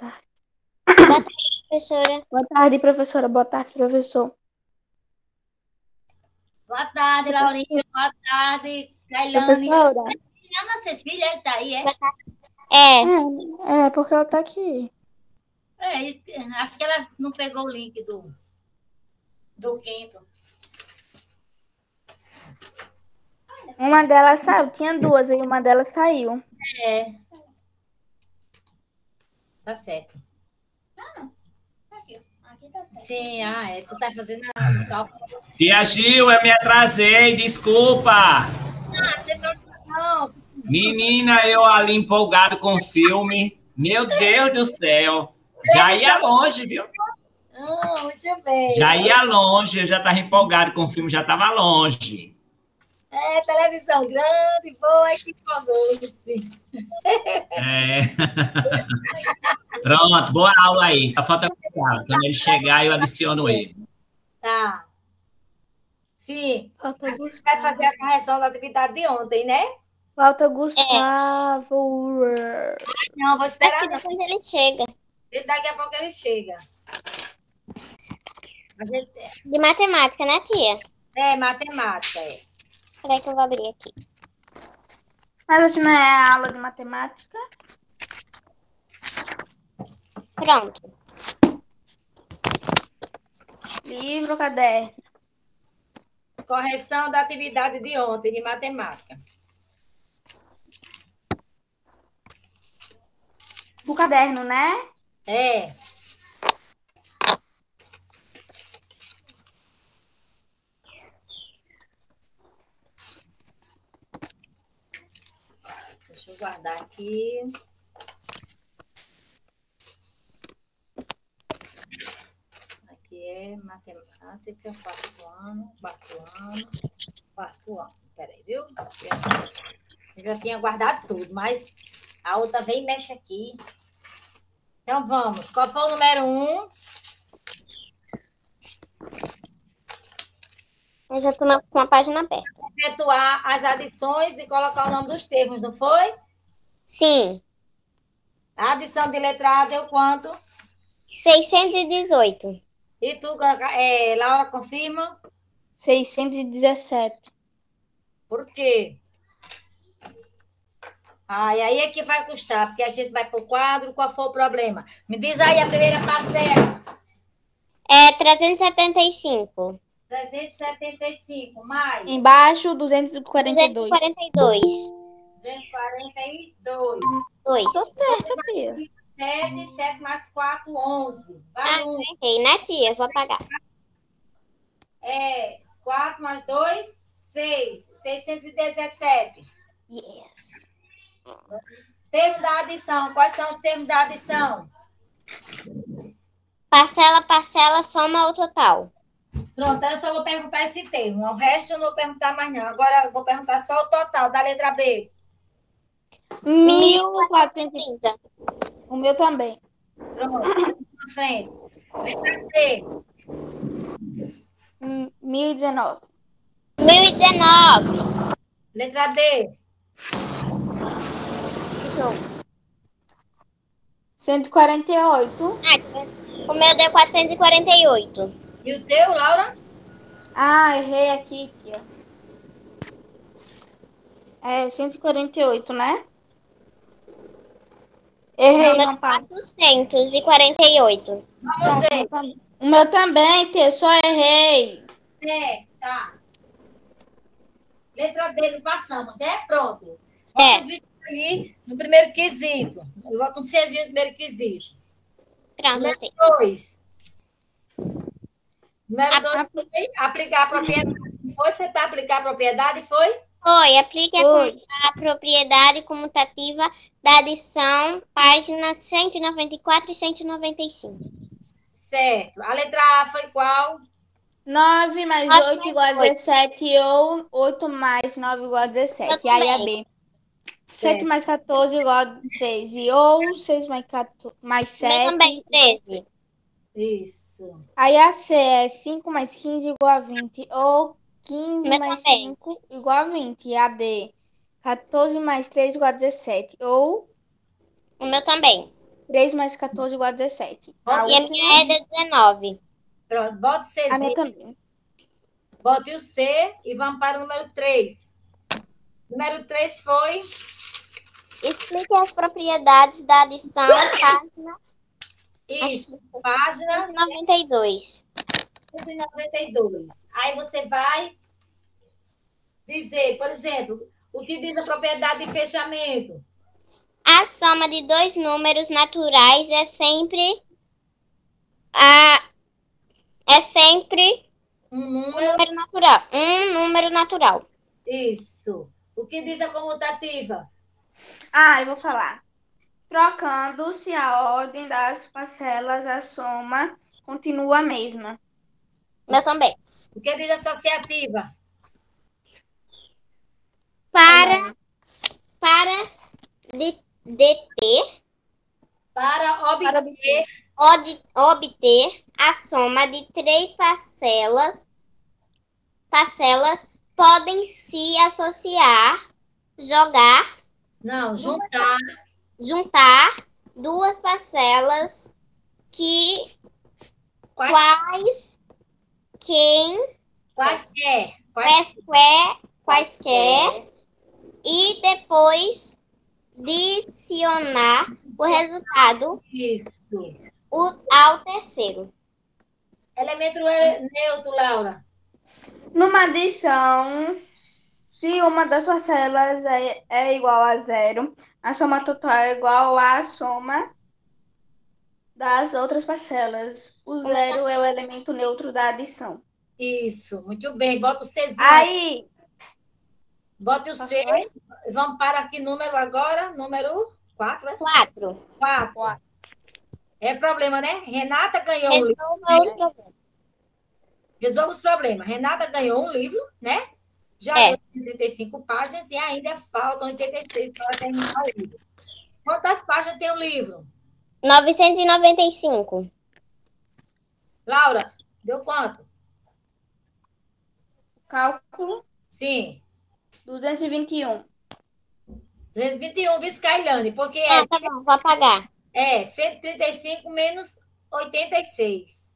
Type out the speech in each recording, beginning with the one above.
tarde. Professora. Boa tarde, professora. Boa tarde, professor. Boa tarde, Laurinha. Boa tarde, Kailane. Professora. Ana Cecília está aí, é? É, É, é, porque ela tá aqui. É isso. Acho que ela não pegou o link do, do quinto. Uma delas saiu. Tinha duas, aí uma delas saiu. É. Tá certo. Sim, ah, é. Tu tá fazendo a. cálculo. Tia Gil, eu me atrasei, desculpa. Não, Menina, eu ali empolgado com o filme. Meu Deus do céu. Já ia longe, viu? não, muito bem. Já ia longe, eu já estava empolgado com o filme, já estava longe. É, televisão grande, boa, que empolgou-se. É. Pronto, boa aula aí. Só falta cuidar. Quando ele chegar, eu adiciono ele. Tá. Sim. Falta A gente vai fazer a correção da atividade de ontem, né? Falta Gustavo. Não, vou esperar. aqui não. depois ele chega. Daqui a pouco ele chega. A gente... De matemática, né, tia? É, matemática, é. Peraí que eu vou abrir aqui. Mas você não é aula de matemática? Pronto. Livro, caderno. Correção da atividade de ontem, de matemática. O caderno, né? É. guardar aqui. Aqui é matemática, quarto ano, quarto ano, quarto ano. Peraí, viu? Eu já tinha guardado tudo, mas a outra vem e mexe aqui. Então vamos. Qual foi o número um? Eu já na- com a página aberta. Efetuar as adições e colocar o nome dos termos, não foi? Sim. A adição de letra A deu quanto? 618. E tu, é, Laura, confirma? 617. Por quê? Ah, e aí é que vai custar, porque a gente vai para o quadro, qual foi o problema? Me diz aí a primeira parcela. É 375. 375, mais Embaixo, 242. 242. 242. 2. Tô certo, tia. 7, 7 mais 4, 11. Vai Ah, um. errei, né, tia? Vou apagar. É 4 mais 2, 6. 617. Yes. Termo da adição. Quais são os termos da adição? Parcela, parcela, soma o total. Pronto, eu só vou perguntar esse termo. O resto eu não vou perguntar mais, não. Agora eu vou perguntar só o total da letra B. 1430. 30. O meu também. Pronto, na frente. Letra C. Hum, 1019. 1019. Letra D. 148. Ah, o meu deu 448. E o teu, Laura? Ah, errei aqui, tia. É 148, né? Errei, Não, não, pai. 448. Vamos ver. O meu também, tia, só errei. Certo, tá. Letra D, não passamos, né? Pronto. É. Visto ali no primeiro quesito. Bota um Czinho no primeiro quesito. Pronto, Número botei. 2. Número A- 2 foi aplicar a propriedade. Foi, foi para aplicar a propriedade? Foi? Foi, aplique com- a propriedade comutativa da adição, páginas 194 e 195. Certo. A letra A foi qual? 9 mais Nove 8 mais igual a oito. 17 ou 8 mais 9 igual a 17. Eu Aí a. B. 7 mais 14 igual a 13. Ou 6 mais, 14, mais Meu 7. também, 13. Isso. Aí a C é 5 mais 15 igual a 20. Ou 15 Meu mais também. 5 igual a 20. E a D, 14 mais 3 igual a 17. Ou O meu também. 3 mais 14 igual a 17. A, E a minha é de 19. Pronto, bota o a minha também. bote o C e vamos para o número 3. Número 3 foi Explique as propriedades da adição, página isso, página 92. 192. Aí você vai dizer, por exemplo, o que diz a propriedade de fechamento? A soma de dois números naturais é sempre a é sempre Um um número. número natural. Um número natural. Isso. O que diz a comutativa? Ah, eu vou falar. Trocando-se a ordem das parcelas, a soma continua a mesma. Meu também. O que diz a associativa? Para para de, de ter Para obter ode- obter a soma de três parcelas, parcelas podem se associar, jogar, Não, juntar. juntar duas parcelas que Quais, quais quem quaisquer. Quais, quaisquer, quaisquer e depois adicionar o resultado isso. o- ao terceiro. Elemento é neutro, Laura. Numa adição, se uma das parcelas é, é igual a zero, a soma total é igual à soma das outras parcelas. O zero é o elemento neutro da adição. Isso, muito bem. Bota o Czinho. Aí, Bota o Posso C. falar? Vamos para que número agora? Número 4, é? Quatro. 4. Quatro. É problema, né? Renata ganhou um livro. Resolva os problemas. Resolva os problemas. Renata ganhou um livro, né? Já É. tem 35 páginas e ainda faltam 86 para terminar o livro. Quantas páginas tem o livro? 995. Laura, deu quanto? cálculo Sim. 221. 221, Viscailane, porque é, Ah, tá bom, vou apagar. é 135 menos 86.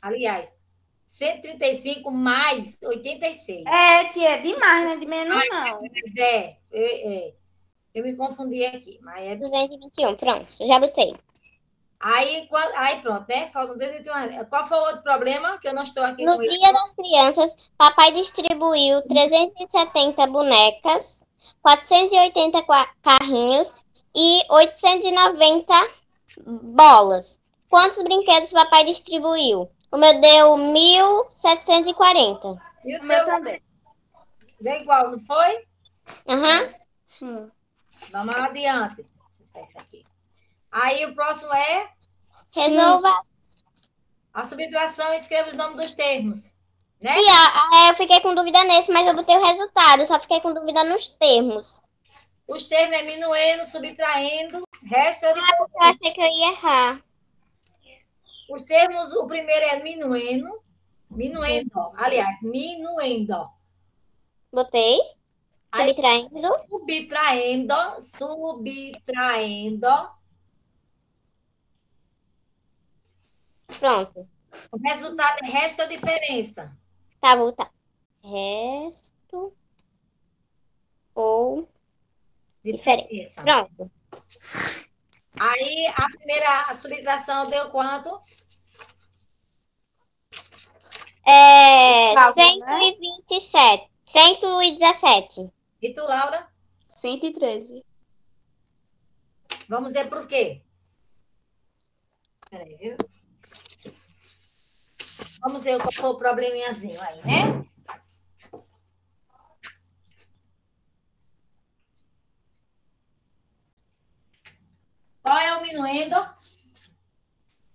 Aliás, 135 mais 86. É, que é demais, né? De menos não. Mas é, eu, é, eu me confundi aqui, mas é 221, pronto, já botei. Aí, quan- aí pronto, né? Faltam 221. Qual foi o outro problema? Que eu não estou aqui No com ele. Dia das Crianças, papai distribuiu 370 bonecas, 480 qua- carrinhos e 890 bolas. Quantos brinquedos papai distribuiu? O meu deu 1.740. E O o meu teu também. deu igual, não foi? Aham. Sim. Vamos adiante. Deixa eu isso aqui. Aí o próximo é Resolva. a subtração e escreva os nomes dos termos. Né? E ó, eu fiquei com dúvida nesse, mas eu botei o resultado. Só fiquei com dúvida nos termos. Os termos é minuendo, subtraindo, resto ou Eu achei que eu ia errar. Os termos, o primeiro é minuendo, minuendo, aliás, minuendo. Botei. Aí- Subtraindo. Subtraindo, subtraindo. Pronto. O resultado é resto ou diferença? Tá, voltar. Resto ou diferença. Pronto. Aí a primeira a subtração deu quanto? É, né? 127. 117. E tu, Laura? 113. Vamos ver por quê. Peraí, viu? Vamos ver qual foi o probleminhazinho aí, né? Qual é o minuendo?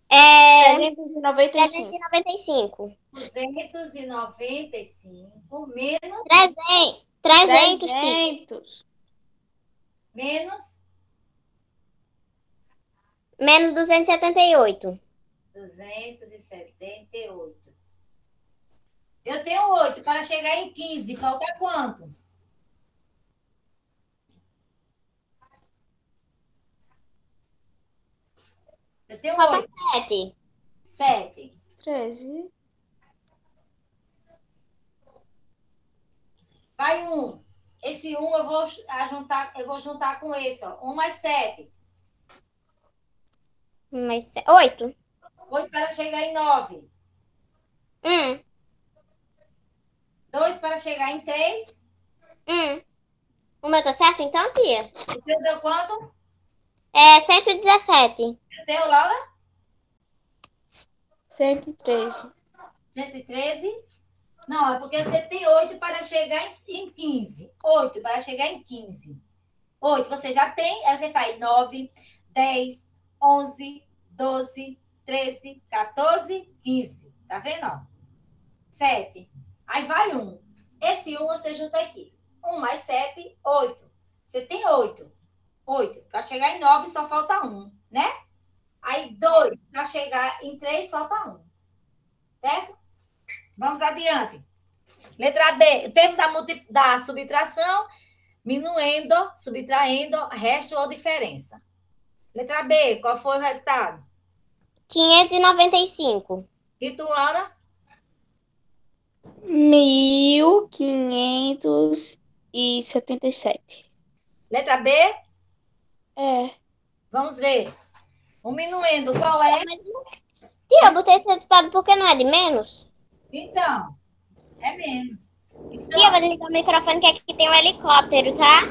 É, 395. 395. 295 menos, 300. 300, sim. 300. menos Menos 278. 278. Eu tenho 8 para chegar em 15. Falta quanto? Eu tenho Falta 8. 7. 7. 13. Vai 1. Esse 1 eu vou a juntar, eu vou juntar com esse, ó. 1 mais 7. Mais 8. 8 para chegar em 9. 1. 2 para chegar em 3. 1. O meu tá certo então, tia? O seu deu quanto? É 117. O seu, Laura? 113. 113? Não, é porque você tem 8 para chegar em em 15. 8 para chegar em 15. 8 você já tem, aí você faz 9, 10, 11, 12, 13, 14, 15. Tá vendo? ó? 7. Aí vai 1. Esse 1 você junta aqui. 1 mais 7, 8. Você tem 8. 8. Para chegar em 9 só falta 1, né? Aí 2 para chegar em 3 falta 1. Certo? Vamos adiante. Letra B. Termo da, multi- da subtração, minuendo, subtraindo, resto ou diferença. Letra B. Qual foi o resultado? 595. E tu, Laura? 1577. Letra B. É. Vamos ver. O minuendo, qual é? Tia, eu botei esse resultado porque não é de menos? Então, é menos. Então, Tia, vou desligar o microfone que aqui tem um helicóptero, tá?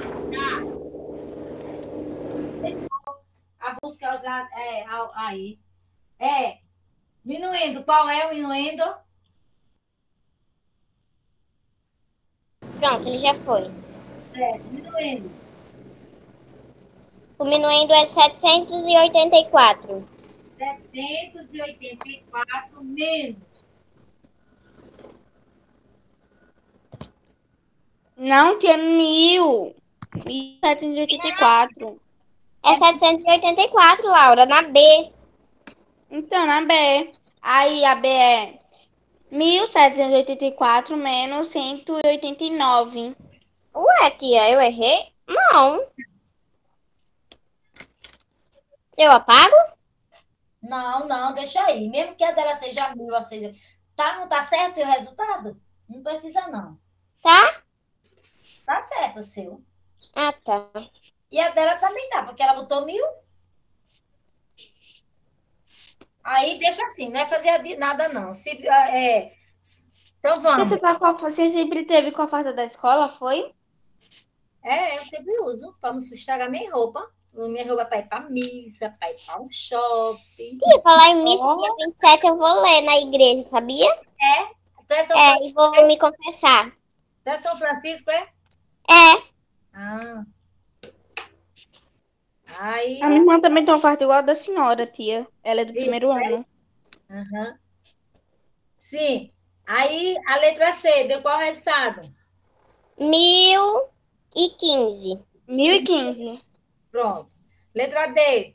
a buscar os lados. É, aí. É. Minuendo, qual é o minuendo? Pronto, ele já foi. É, minuendo. O minuendo é 784. 784 menos. Não, tinha mil. 1784. É 784, Laura, na B. Então, na B. Aí a B é 1784 menos 189. Ué, tia, eu errei? Não. Eu apago? Não, não, deixa aí. Mesmo que a dela seja mil, ou seja, tá, não tá certo o seu resultado? Não precisa, não. Tá? Tá certo o seu. Ah, tá. E a dela também tá, porque ela botou mil. Aí deixa assim, não é fazer nada, não. Se, é... Então vamos. Você, tá a- você sempre teve com a farda da escola, foi? É, eu sempre uso, para não estragar minha roupa. Minha roupa é para ir para missa, para ir para um shopping. Tia, falar em missa, Ó. dia 27 eu vou ler na igreja, sabia? Tu é São, É, e vou me confessar. tu é São Francisco, é? É, Ah. Aí. A minha irmã também tem uma farda igual a da senhora, tia. Ela é do Isso, primeiro ano. Aham. Sim. Aí a letra C, deu qual resultado? 1015. 1015. Pronto. Letra D.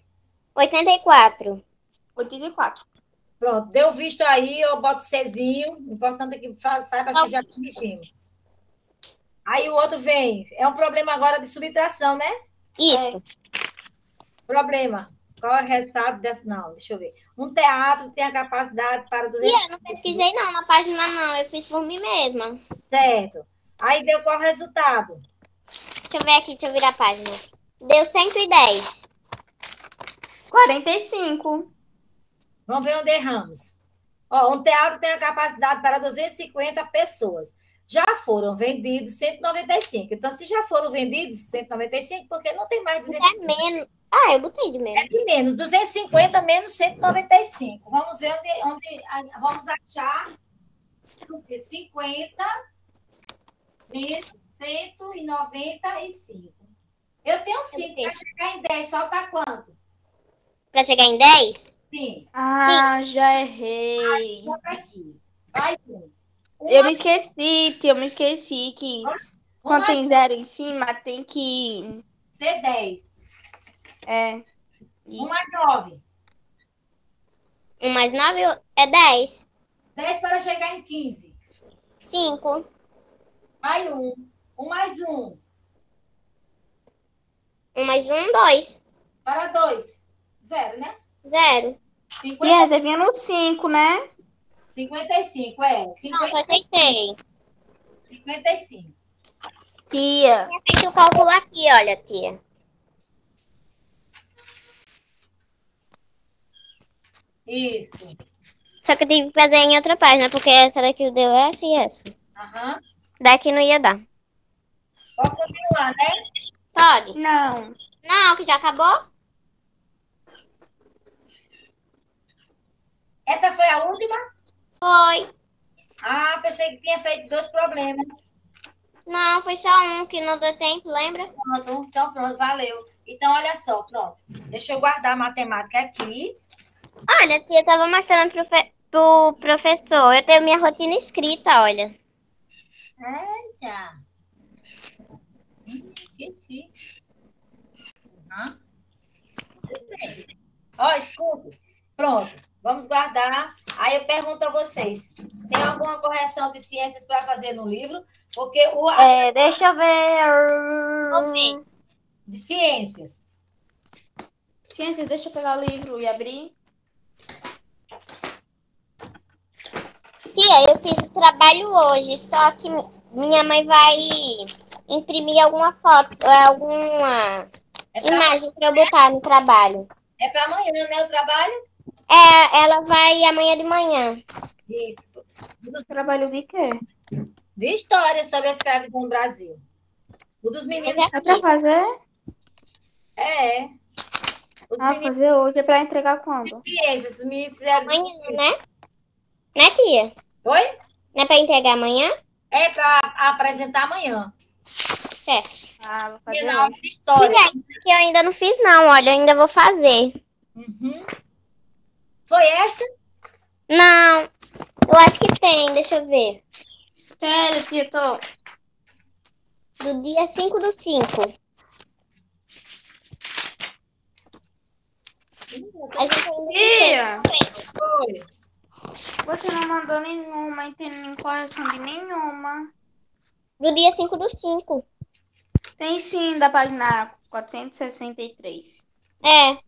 84. 84. Pronto. Deu visto aí, eu boto Czinho. O importante é que saiba que já corrigimos. Aí o outro vem. É um problema agora de subtração, né? Isso. Problema. Qual é o resultado dessa? Não, deixa eu ver. Um teatro tem a capacidade para 200. Tia, eu não pesquisei não na página não, eu fiz por mim mesma. Certo. Aí deu qual o resultado? Deixa eu ver aqui, deixa eu virar a página. Deu 110. 45. Vamos ver onde erramos. Ó, um teatro tem a capacidade para 250 pessoas. Já foram vendidos 195. Então, se já foram vendidos 195, porque não tem mais 250. É menos. Ah, eu botei de É menos. de menos. 250 menos 195. Vamos ver onde, onde vamos achar. Vamos ver, 50 menos 195. Eu tenho 5. Para chegar em 10, falta quanto? Pra chegar em 10? Sim. Ah, já errei. Bota aqui. Vai, um. Eu me esqueci. Eu me esqueci que quando tem zero em cima, tem que. ser 10. É. 1 Isso. mais 9. 1 mais 9 é 10. 10 para chegar em 15. 5. Mais 1. 1 mais 1. 1 mais 1, 2. Para 2. Zero, né? Zero. 50, Tia, você vinha no 5, né? 55, é. Não, 50, só acertei. 55. Tia. Feito o cálculo aqui, olha, tia. Isso. Só que eu tive que fazer em outra página, porque essa daqui deu essa e essa. Aham. Daqui não ia dar. Posso continuar, né? Pode? Não. Não, que já acabou? Essa foi a última? Foi. Ah, pensei que tinha feito dois problemas. Não, foi só um que não deu tempo, lembra? Pronto, então pronto, valeu. Então, olha só, pronto. Deixa eu guardar a matemática aqui. Olha, tia, eu tava mostrando pro, fe- pro professor. Eu tenho minha rotina escrita, olha. Eita. Que chique. Tudo bem. Ó, escuta. Pronto. Vamos guardar. Aí eu pergunto a vocês: tem alguma correção de ciências para fazer no livro? Porque o É, deixa eu ver. Ver. de ciências. Ciência, deixa eu pegar o livro e abrir. Tia, eu fiz o trabalho hoje, só que mi- minha mãe vai imprimir alguma foto, é, alguma É para imagem pra eu botar no trabalho. é pra amanhã, né? O trabalho? É, ela vai amanhã de manhã. Isso. Trabalho de quê? De história sobre a escravidão no Brasil. O dos meninos. É pra fiz. fazer? É. Ah, meninos fazer hoje. É pra entregar quando? ciências. Os meninos fizeram. Amanhã, né? Né, tia? Oi? Não é pra entregar amanhã? É para apresentar amanhã. Certo. Ah, vou fazer hoje. de história. Tia, que eu ainda não fiz, não, olha, eu ainda vou fazer. Uhum. Foi esta? Não, eu acho que tem, deixa eu ver. Espera, tia, tô. Do dia 5 do 5. A gente Foi. você não mandou nenhuma, não correção de nenhuma. Do dia 5 do 5. Tem sim, da página 463. É.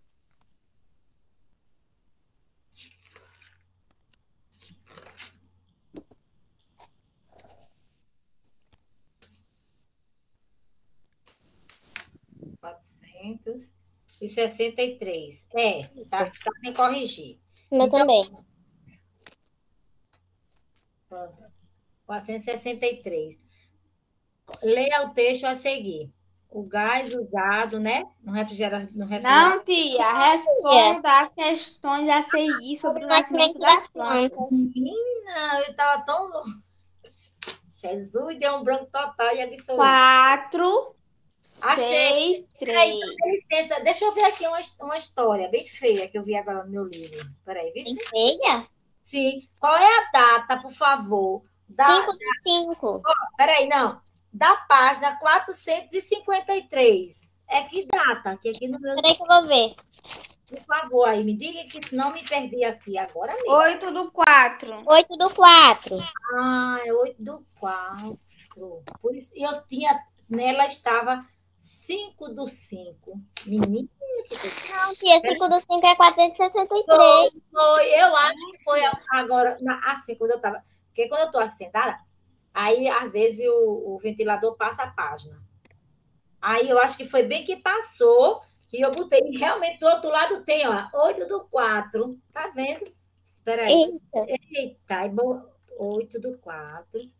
quatrocentos e sessenta e três. É, tá, tá sem corrigir. Meu Então- também. 463. Leia o texto a seguir. O gás usado, né? No refrigerador. No refrigerador. Não, tia, responda a questões a seguir sobre o nascimento das plantas. Menina, eu tava tão. Jesus, deu um branco total e absoluto. Quatro, Achei. seis, Peraí, três. dá licença, deixa eu ver aqui uma, uma história bem feia que eu vi agora no meu livro. Peraí, Tem se... feia? Sim. Qual é a data, por favor? Da... 5 do 5. Peraí, não. Da página 453. É que data? Que aqui no meu. Peraí que eu vou ver. Por favor, aí, me diga que não me perdi aqui agora mesmo. Oito do quatro. 8 do 4. Ah, é 8 do 4. Por isso, e eu tinha. Nela estava 5 do 5. Menina, que Não, tia, 5 do 5 é 463. Foi, eu acho que foi agora, assim, quando eu estava. Porque quando eu estou aqui sentada, aí às vezes o, o ventilador passa a página. Aí eu acho que foi bem que passou, e eu botei. E realmente do outro lado tem, ó, 8 do 4. Tá vendo? Espera aí. Eita. Eita, é bom. 8 do 4.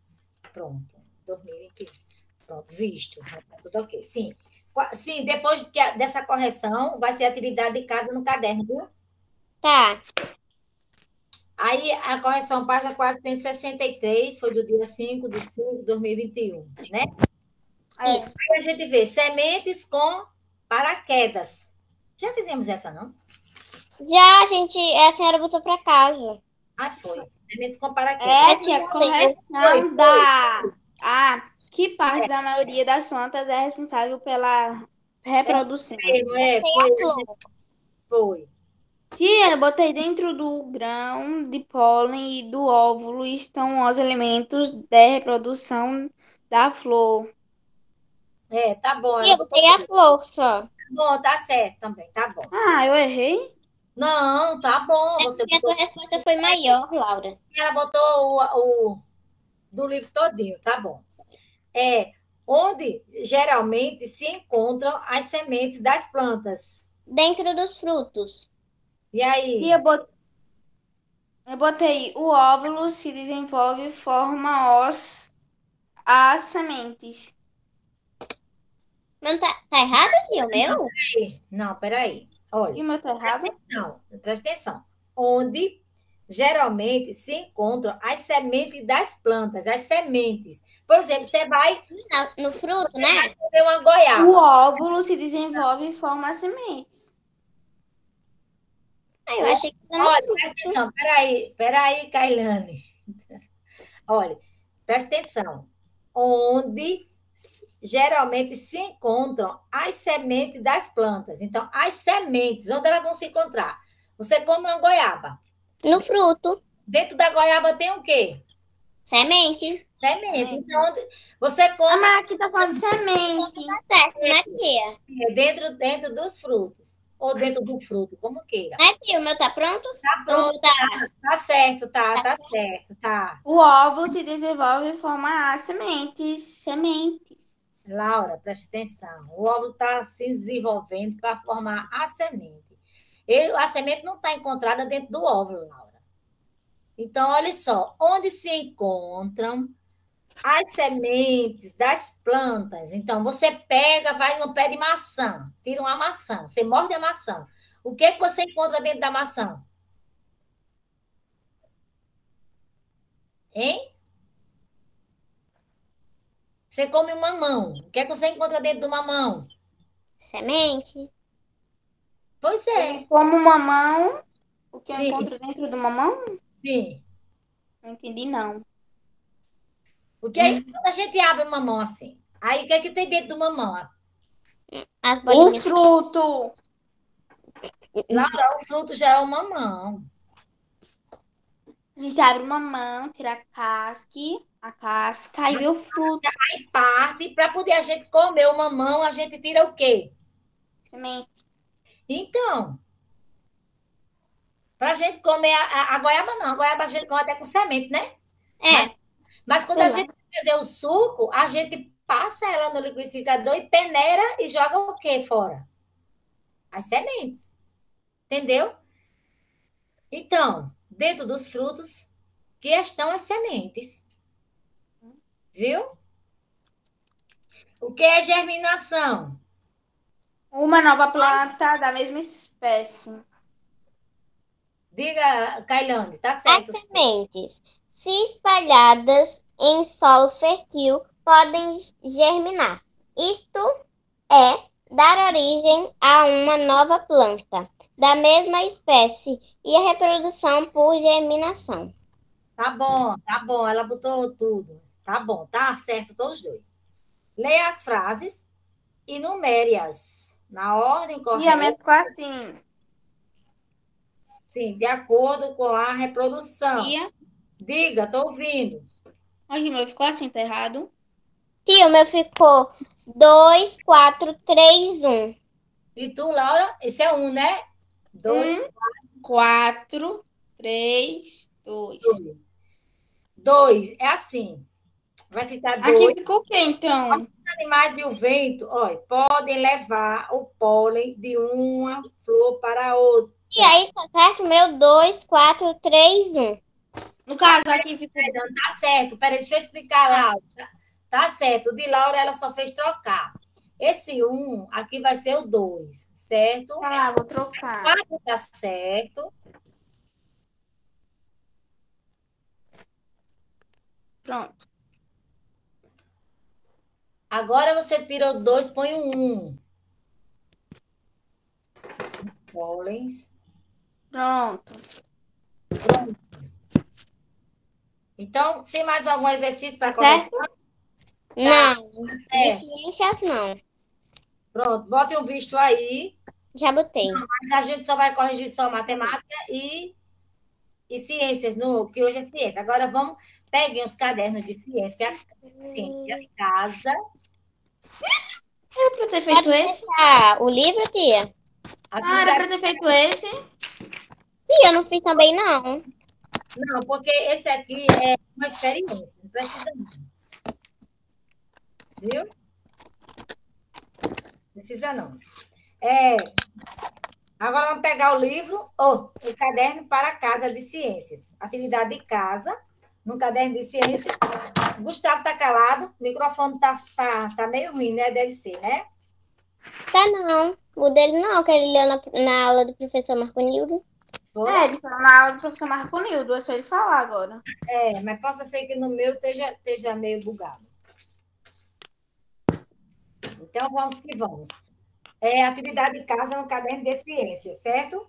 Pronto. 2021. Pronto, visto. Tá Tudo ok. Sim. Sim, depois que a- dessa correção, vai ser atividade de casa no caderno, viu? Tá. Aí a correção página 463 foi do dia 5 de 5 de 2021, né? É. Aí a gente vê sementes com paraquedas. Já fizemos essa, não? Já, gente, a senhora botou pra casa. Ah, foi. Sementes com paraquedas. É, tia, não correção da. Ah, que parte da maioria das plantas é responsável pela reprodução? É? Tem Foi, foi. Tia, botei dentro do grão de pólen e do óvulo estão os elementos de reprodução da flor. É, tá bom. Tia, eu botei a flor só. Tá bom, tá certo também, tá bom. Ah, eu errei? Não, tá bom. É Você porque a botou, tua resposta foi maior, Laura. ela botou o, o- do livro todinho, tá bom. É onde geralmente se encontram as sementes das plantas. Dentro dos frutos. E aí? E eu bot- eu botei o óvulo se desenvolve e forma os as sementes. Não tá, tá errado aqui o meu? Não, peraí. Olha. E o meu tá errado? Não, presta atenção. Onde geralmente se encontram as sementes das plantas, as sementes. Por exemplo, você vai Não, no fruto, né? comer uma goiaba. O óvulo se desenvolve e forma as sementes. Ah, eu achei que no Olha, fruto. presta atenção, peraí, peraí, Kailane. Olha, presta atenção. Onde geralmente se encontram as sementes das plantas. Então, as sementes, onde elas vão se encontrar? Você come uma goiaba. No fruto. Dentro da goiaba tem o quê? Semente. Semente. Então, você Ah, come mas aqui tá falando semente. Tá certo, né, tia? dentro, dentro dos frutos. Ou dentro do fruto, como queira. Né, tia? O meu tá pronto? Tá pronto, meu tá... tá certo, tá, tá certo, tá. O óvulo se desenvolve e forma as sementes. Sementes. Laura, preste atenção. O óvulo está se desenvolvendo para formar a semente. Ele- a semente não está encontrada dentro do óvulo, Laura. Então, olha só, onde se encontram as sementes das plantas. Então, você pega, vai no pé de maçã, tira uma maçã, você morde a maçã. O que, que você encontra dentro da maçã? Hein? Você come um mamão. O que, é que você encontra dentro do mamão? Semente. Pois é, Como mamão. O que eu Sim. encontro dentro do mamão? sim. Não entendi, não. O que é, quando a gente abre o mamão assim, aí o que é que tem dentro do mamão? As O bolinhas. fruto. Laura, o fruto já é o mamão. A gente abre o mamão, tira a casca, a casca e vê o fruto. Aí parte, para poder a gente comer o mamão, a gente tira o quê? Semente. Então, para a gente comer a, a- goiaba, não. A goiaba a gente come até com semente, né? É, Mas quando Sei a gente fazer o suco, a gente passa ela no liquidificador e peneira e joga o quê fora? As sementes. Entendeu? Então, dentro dos frutos, que estão as sementes. Viu? O que é germinação? Uma nova planta da mesma espécie. Diga, Kailane, tá as certo. sementes, se espalhadas em solo fértil, podem germinar. Isto é dar origem a uma nova planta da mesma espécie e a reprodução por germinação. Tá bom, tá bom, ela botou tudo. Tá bom, tá certo todos os dois. Leia as frases e numere-as na ordem E a correta, minha ficou assim. sim, de acordo com a reprodução. Tia. Diga, tô ouvindo. Olha, o meu ficou assim, tá errado? Tio, o meu ficou 2, 4, 3, 1. E tu, Laura, esse é um, né? Dois, Quatro, três, dois. dois. É assim. Vai ficar dois. Aqui ficou o quê, então? Os animais e o vento, olha, podem levar o pólen de uma flor para outra. E aí, tá certo? Meu 2, 4, 3, 1. No caso, aqui ficou. Perdão, tá certo. Peraí, deixa eu explicar, Laura. Tá- Tá certo. O de Laura, ela só fez trocar. Esse um aqui vai ser o dois, certo? Tá, vou trocar. Quatro tá certo. Pronto. Agora você tira o dois, põe o um. Pólens. Pronto. Então, tem mais algum exercício para começar? Não, de Certo. ciências não. Pronto, bote um visto aí. Já botei. Mas a gente só vai corrigir só matemática e, e ciências, no, que hoje é ciência. Agora vamos, peguem os cadernos de ciência, ciências, casa. Era pra ter feito Pode esse? deixar o livro, tia? Ah, era pra ter feito esse? Sim, eu não fiz também, não. Não, porque esse aqui é uma experiência, não precisa não. Viu? Precisa não. É, agora vamos pegar o livro, ou o caderno para casa de ciências. Atividade de casa, no caderno de ciências. Gustavo está calado, o microfone está tá, tá meio ruim, né? Deve ser, né? Tá não. O dele não, que ele leu na, na aula do professor Marco Nildo. É, ele tá na aula do professor Marco Nildo, é só ele falar agora. É, mas possa ser que no meu esteja, esteja meio bugado. Então, vamos que vamos. É, atividade de casa no caderno de ciência, certo?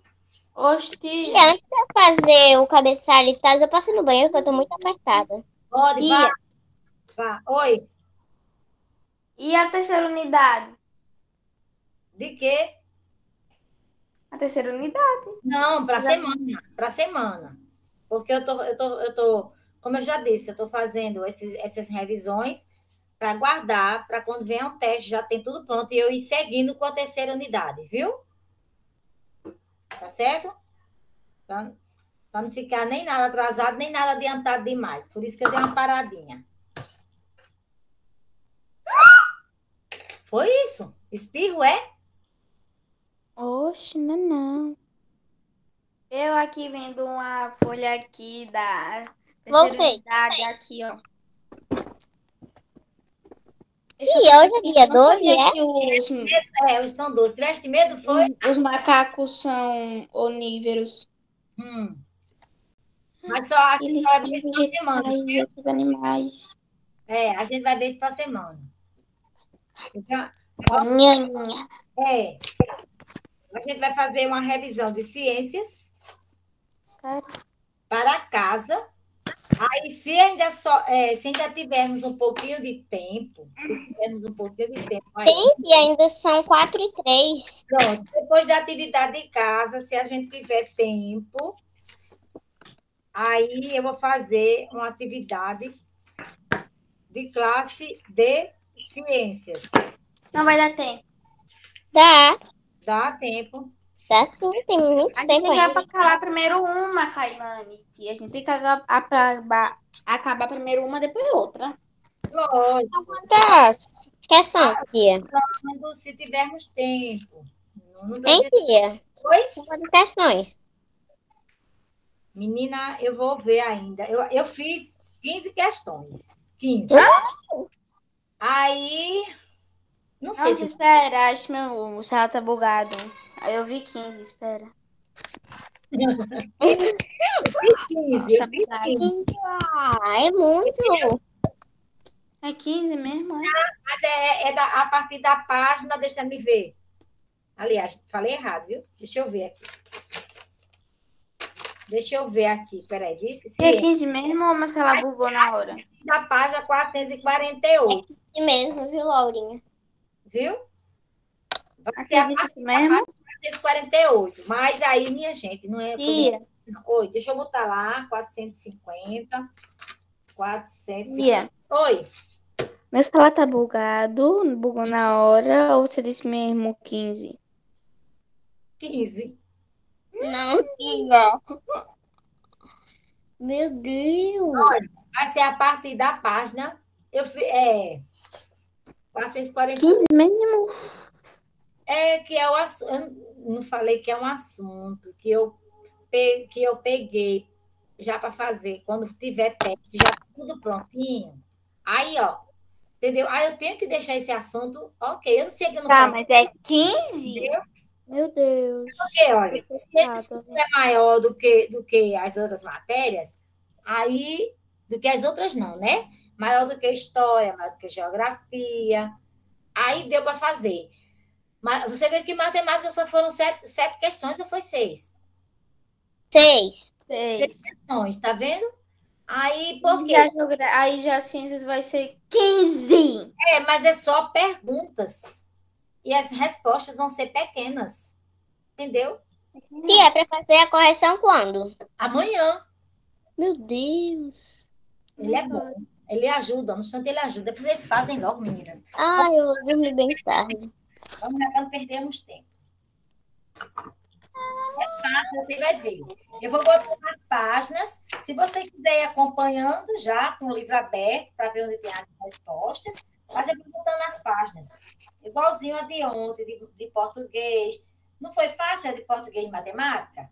Oxe, E antes de eu fazer o cabeçalho e tal, eu passo no banheiro, que eu tô muito apertada. Pode, Tia. vá. Vá. Oi, e a terceira unidade? de quê? A terceira unidade. Não, para semana, para semana. Porque eu tô, eu tô, eu tô, como eu já disse, eu tô fazendo esses, essas revisões para guardar, para quando vier um teste, já tem tudo pronto e eu ir seguindo com a terceira unidade, viu? Tá certo? Para não ficar nem nada atrasado, nem nada adiantado demais. Por isso que eu dei uma paradinha. Foi isso? Espirro é? Oxe, não, não. Eu aqui vendo uma folha aqui da Voltei. unidade aqui, ó. Tia, hoje é dia 12, é? que os, É, os são dois. Tiveste medo? Foi? os macacos são onívoros. Hum. Mas só acho que Eles só vai ver isso para semana. outros animais. É, a gente vai ver isso para semana. Então, Nha, nha. é. A gente vai fazer uma revisão de ciências Sério? para casa. Aí, se ainda, só, é, se ainda tivermos um pouquinho de tempo, se tivermos um pouquinho de tempo, aí, E ainda são 4 e 3. pronto, depois da atividade de casa, se a gente tiver tempo, aí eu vou fazer uma atividade de classe de ciências. Não vai dar tempo. Dá, Dá tempo. Dá sim, tem muito A gente tempo tem que ainda. acabar primeiro uma, Cailane. tia. A gente tem que acabar, acabar, acabar primeiro uma, depois outra. Lógico, Quantas questões, tia? quando se tivermos tempo. Não, precisa- tia? Oi? Quantas questões? Menina, eu vou ver ainda. Eu, eu fiz 15 questões. 15. Aí. Não sei Nossa, se. espera, acho meu celular tá bugado. Aí eu vi 15, espera. 15. Tá Eu vi bugado. 15. Ah, é muito. É 15 mesmo, é? Mas é, é da- a partir da página, deixa me ver. Aliás, falei errado, viu? Deixa eu ver aqui. Deixa eu ver aqui. Peraí, disse? Se é Sim, 15 mesmo ou meu celular bugou na hora? da página 448, E mesmo, viu, Laurinha? viu? Vai Aqui ser a partir mesmo? 448. Mas aí, minha gente, não é. Tia. Oi, deixa eu botar lá, 450. 450. tia, Oi, meu celular tá bugado, bugou na hora, ou você disse mesmo 15? 15. Não, tia. Meu Deus. Vai ser a partir da página. Eu fi- é 440. 15 mesmo? É que é o assu- eu não falei que é um assunto que eu que eu peguei já para fazer quando tiver teste, já tudo prontinho. Aí, ó, entendeu? Aí eu tenho que deixar esse assunto, ok. Eu não sei que eu não Tá, mas é 15? Meu Deus. Porque, olha, se esse estudo é maior do que, do que as outras matérias, aí, do que as outras não, né? Maior do que história, maior do que geografia, aí deu para fazer. Mas você vê que matemática só foram sete, sete questões ou foi seis? Seis. Seis. Seis questões, tá vendo? Aí, por quê? Aí já ciências vai ser 15. É, mas é só perguntas. E as respostas vão ser pequenas. Entendeu? Tia, é pra fazer a correção quando? Amanhã. Meu Deus. Ele é bom. Ele ajuda, no instante ele ajuda. Depois eles fazem logo, meninas. Ai, eu vou dormir bem tarde. Vamos lá para não perdermos tempo. fácil, você vai ver. Eu vou botar nas páginas. Se você quiser ir acompanhando já com o livro aberto, para ver onde tem as respostas, mas eu vou botando nas páginas. Igualzinho a de ontem, de, de português. Não foi fácil a de português e matemática?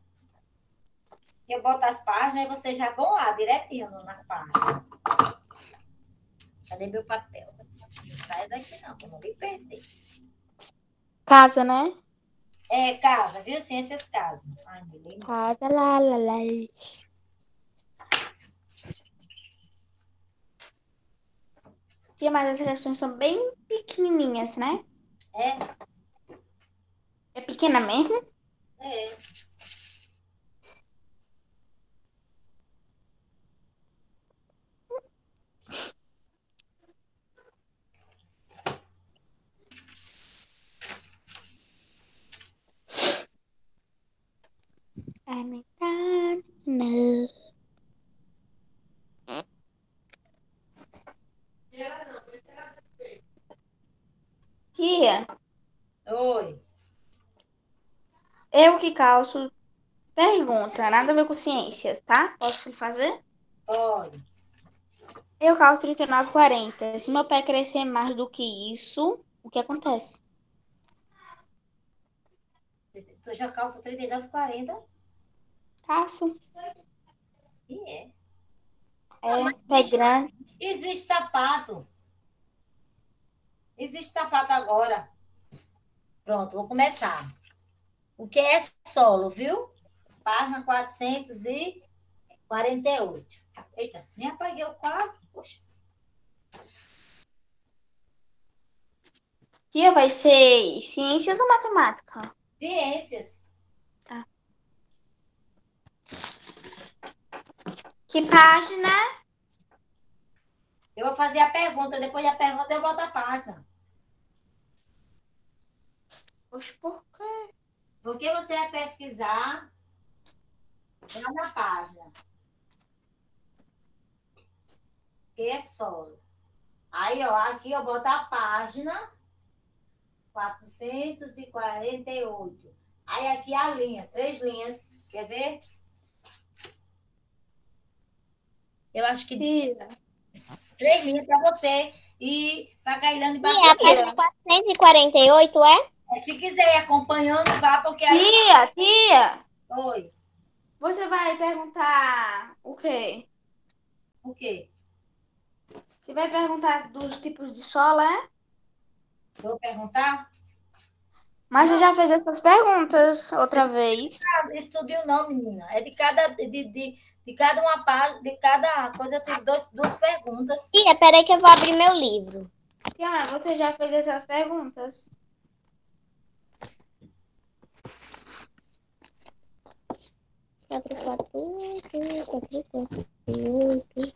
Eu boto as páginas e vocês já vão lá, direitinho na página. Cadê meu papel? Não sai daqui não, para não me perder. Casa, né? É, casa, viu? Ciências casa. Ai. Casa, lá, lá, lá. Tia, mas as questões são bem pequenininhas, né? É, É pequena mesmo? é. No. Tia, Oi. eu que calço pergunta, nada a ver com ciências, tá? Posso fazer? Oi. Eu calço 39,40. Se meu pé crescer mais do que isso, o que acontece? Tu já calça 39,40? Calço. E é. É, pé grande. Existe sapato. Existe sapato agora. Pronto, vou começar. O que é solo, viu? Página 448. Eita, nem apaguei o quadro. Poxa. Tia, vai ser ciências ou matemática? Ciências. Que página? Eu vou fazer a pergunta. Depois da pergunta, eu boto a página. Oxe, por quê? Porque você vai pesquisar lá na página. Que é solo. Aí, ó, aqui eu boto a página 448. Aí aqui a linha, três linhas. Quer ver? Eu acho que Tia. três linhas para você e para Cailane e pra E a página 448 é? É, Se quiser ir acompanhando, vá, porque aí. Tia, tia, Oi. você vai perguntar o quê? O quê? Você vai perguntar dos tipos de solo, é? Vou perguntar? Mas você já fez essas perguntas outra vez. Ah, Estude não, menina. É de cada, de, de, de cada uma página, de cada coisa tem dois, duas perguntas. Tia, peraí que eu vou abrir meu livro. Tia, você já fez essas perguntas? Quatro, quatro, quatro, quatro, oito.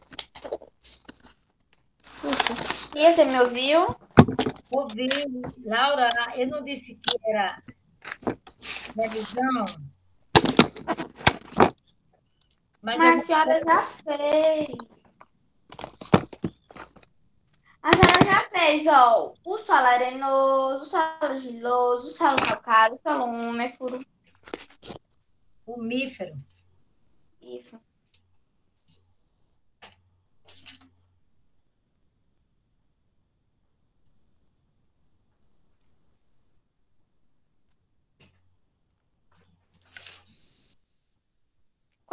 Tia, você me ouviu? Ouvi, Laura, eu não disse que era revisão. Mas, Mas eu a senhora já fez. A senhora já fez, ó, o solo arenoso, o solo geloso, o solo calcário, o solo úmefuro. umífero. Isso.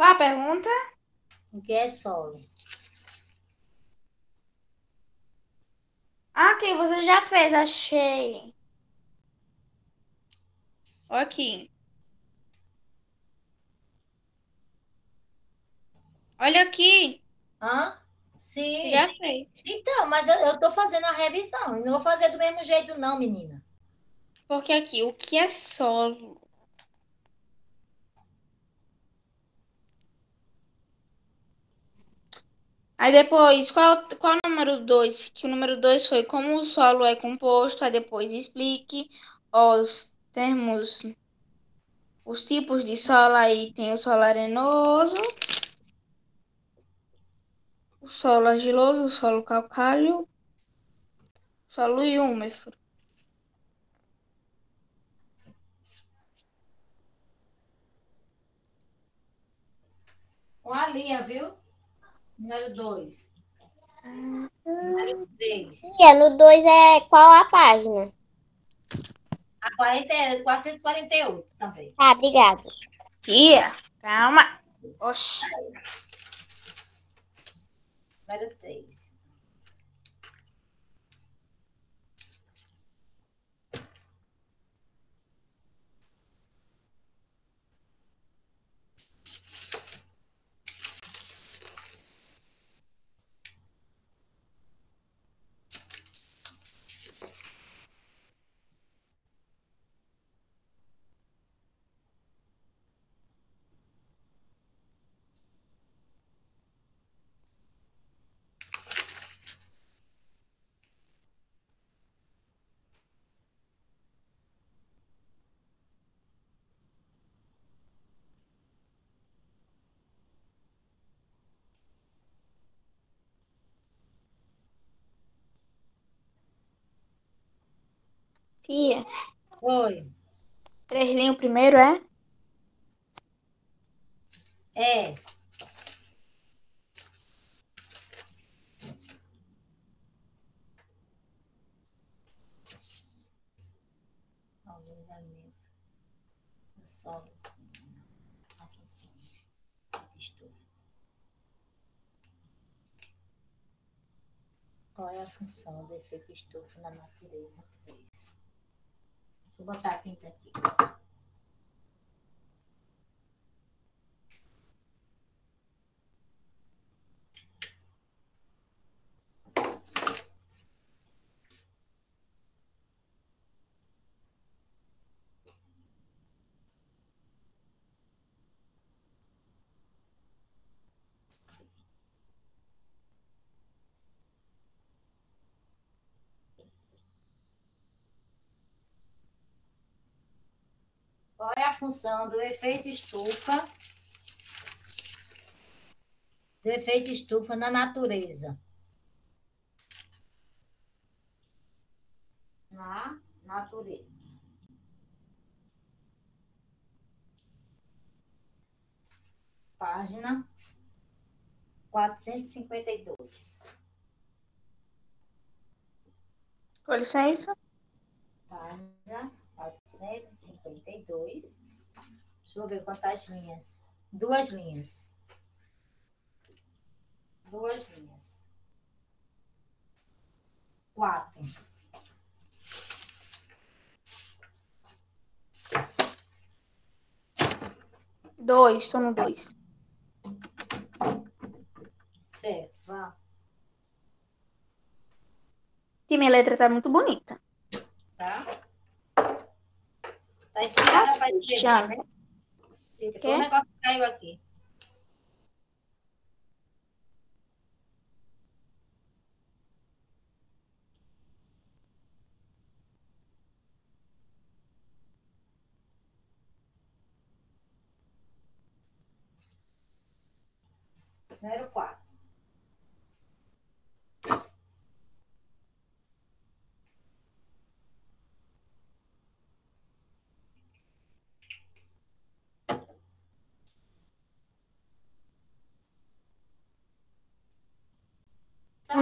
Qual a pergunta? O que é solo? Ah, ok, você já fez, achei. Aqui. Olha aqui. Hã? Sim. Já fez. Então, mas eu estou fazendo a revisão. Eu não vou fazer do mesmo jeito, não, menina. Porque aqui, o que é solo? Aí depois, qual, qual o número 2? Que o número 2 foi como o solo é composto. Aí depois explique os termos, os tipos de solo. Aí tem o solo arenoso, o solo argiloso, o solo calcário, o solo úmefro. Uma linha, viu? Número 2. Número 3. Tia, no 2 é qual a página? A 40, 448 também. Tá, obrigada. Tia, calma. Oxi. Número 3. Tia, Oi. três linhas primeiro, é? É. Organizamento. Solos. A função. Textura. Qual é a função do efeito estufa na natureza? Eu botar a tinta aqui. Função do efeito estufa? Do efeito estufa na natureza? Na natureza. Página quatrocentos e cinquenta e dois. Com licença. Página 452. Deixa eu ver quantas linhas. Duas linhas. Duas linhas. Quatro. Dois, tô no dois. Certo, vá. Que minha letra tá muito bonita. Tá? Tá inspirada para Já. escrever, né? Quê? foi um negócio que caiu aqui. Número 4.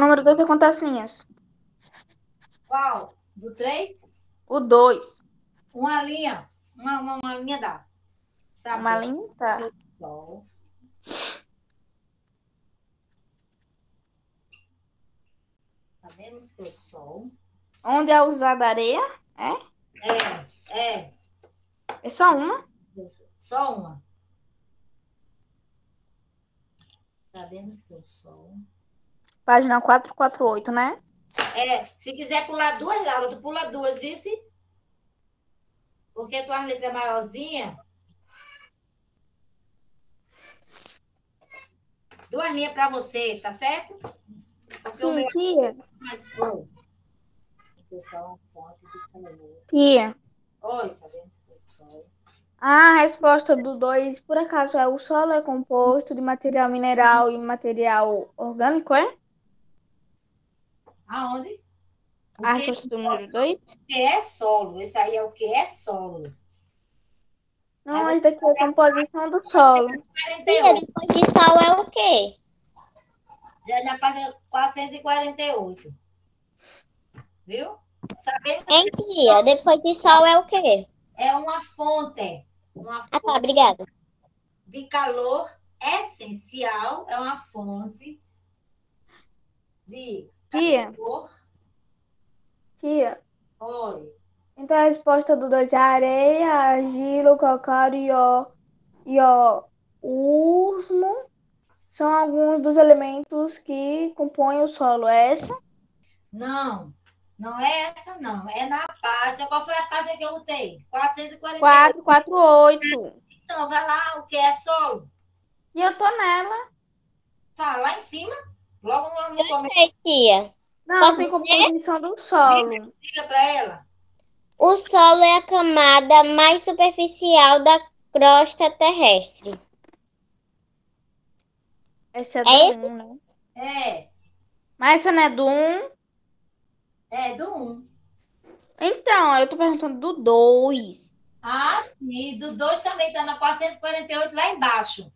Número dois é quantas linhas? Qual? Do 3? O dois. Uma linha. Uma, uma, uma linha dá. Sabe? Uma linha? Tá. Sol. Sabemos que o sol Onde é usada areia? é, é, É só uma? só uma. Sabemos que o sol Página 448, né? é. Se quiser pular duas, Laura, tu pula duas, vice? Porque tua letra é maiorzinha. Duas linhas para você, tá certo? Porque Sim, meu tia. é mais bom. O sol uma fonte de calor. Tia. Oi, sabemos que o sol A resposta do 2, por acaso, é o solo é composto de material mineral e material orgânico, é? Aonde? O A que, do número 2? o que é solo? Esse aí é o que é solo. Não, esse daqui é a composição do solo. Tia, 48. depois de Sol é o quê? Já, já passei 448. Viu? Sabendo que tia? Depois de Sol é o quê? é uma fonte. Uma Ah, tá, fonte obrigada. de calor essencial. É uma fonte de Tia, tia. Oi. Então a resposta do 2 é areia, argila, calcário e o, e o usmo são alguns dos elementos que compõem o solo. É essa? Não, não é essa, não. É na página. Qual foi a página que eu botei? 448. 4, 4, 8. Então, vai lá, o que é solo? E eu tô nela. Tá lá em cima, logo no, no começo. Ei, tia. Não, Posso tem composição do solo. Diga para ela. O solo é a camada mais superficial da crosta terrestre. Essa é É do 1, né? É, Mas essa não é do 1. é do 1. Então, eu tô perguntando do 2. Ah, e do 2 também está na 448 lá embaixo.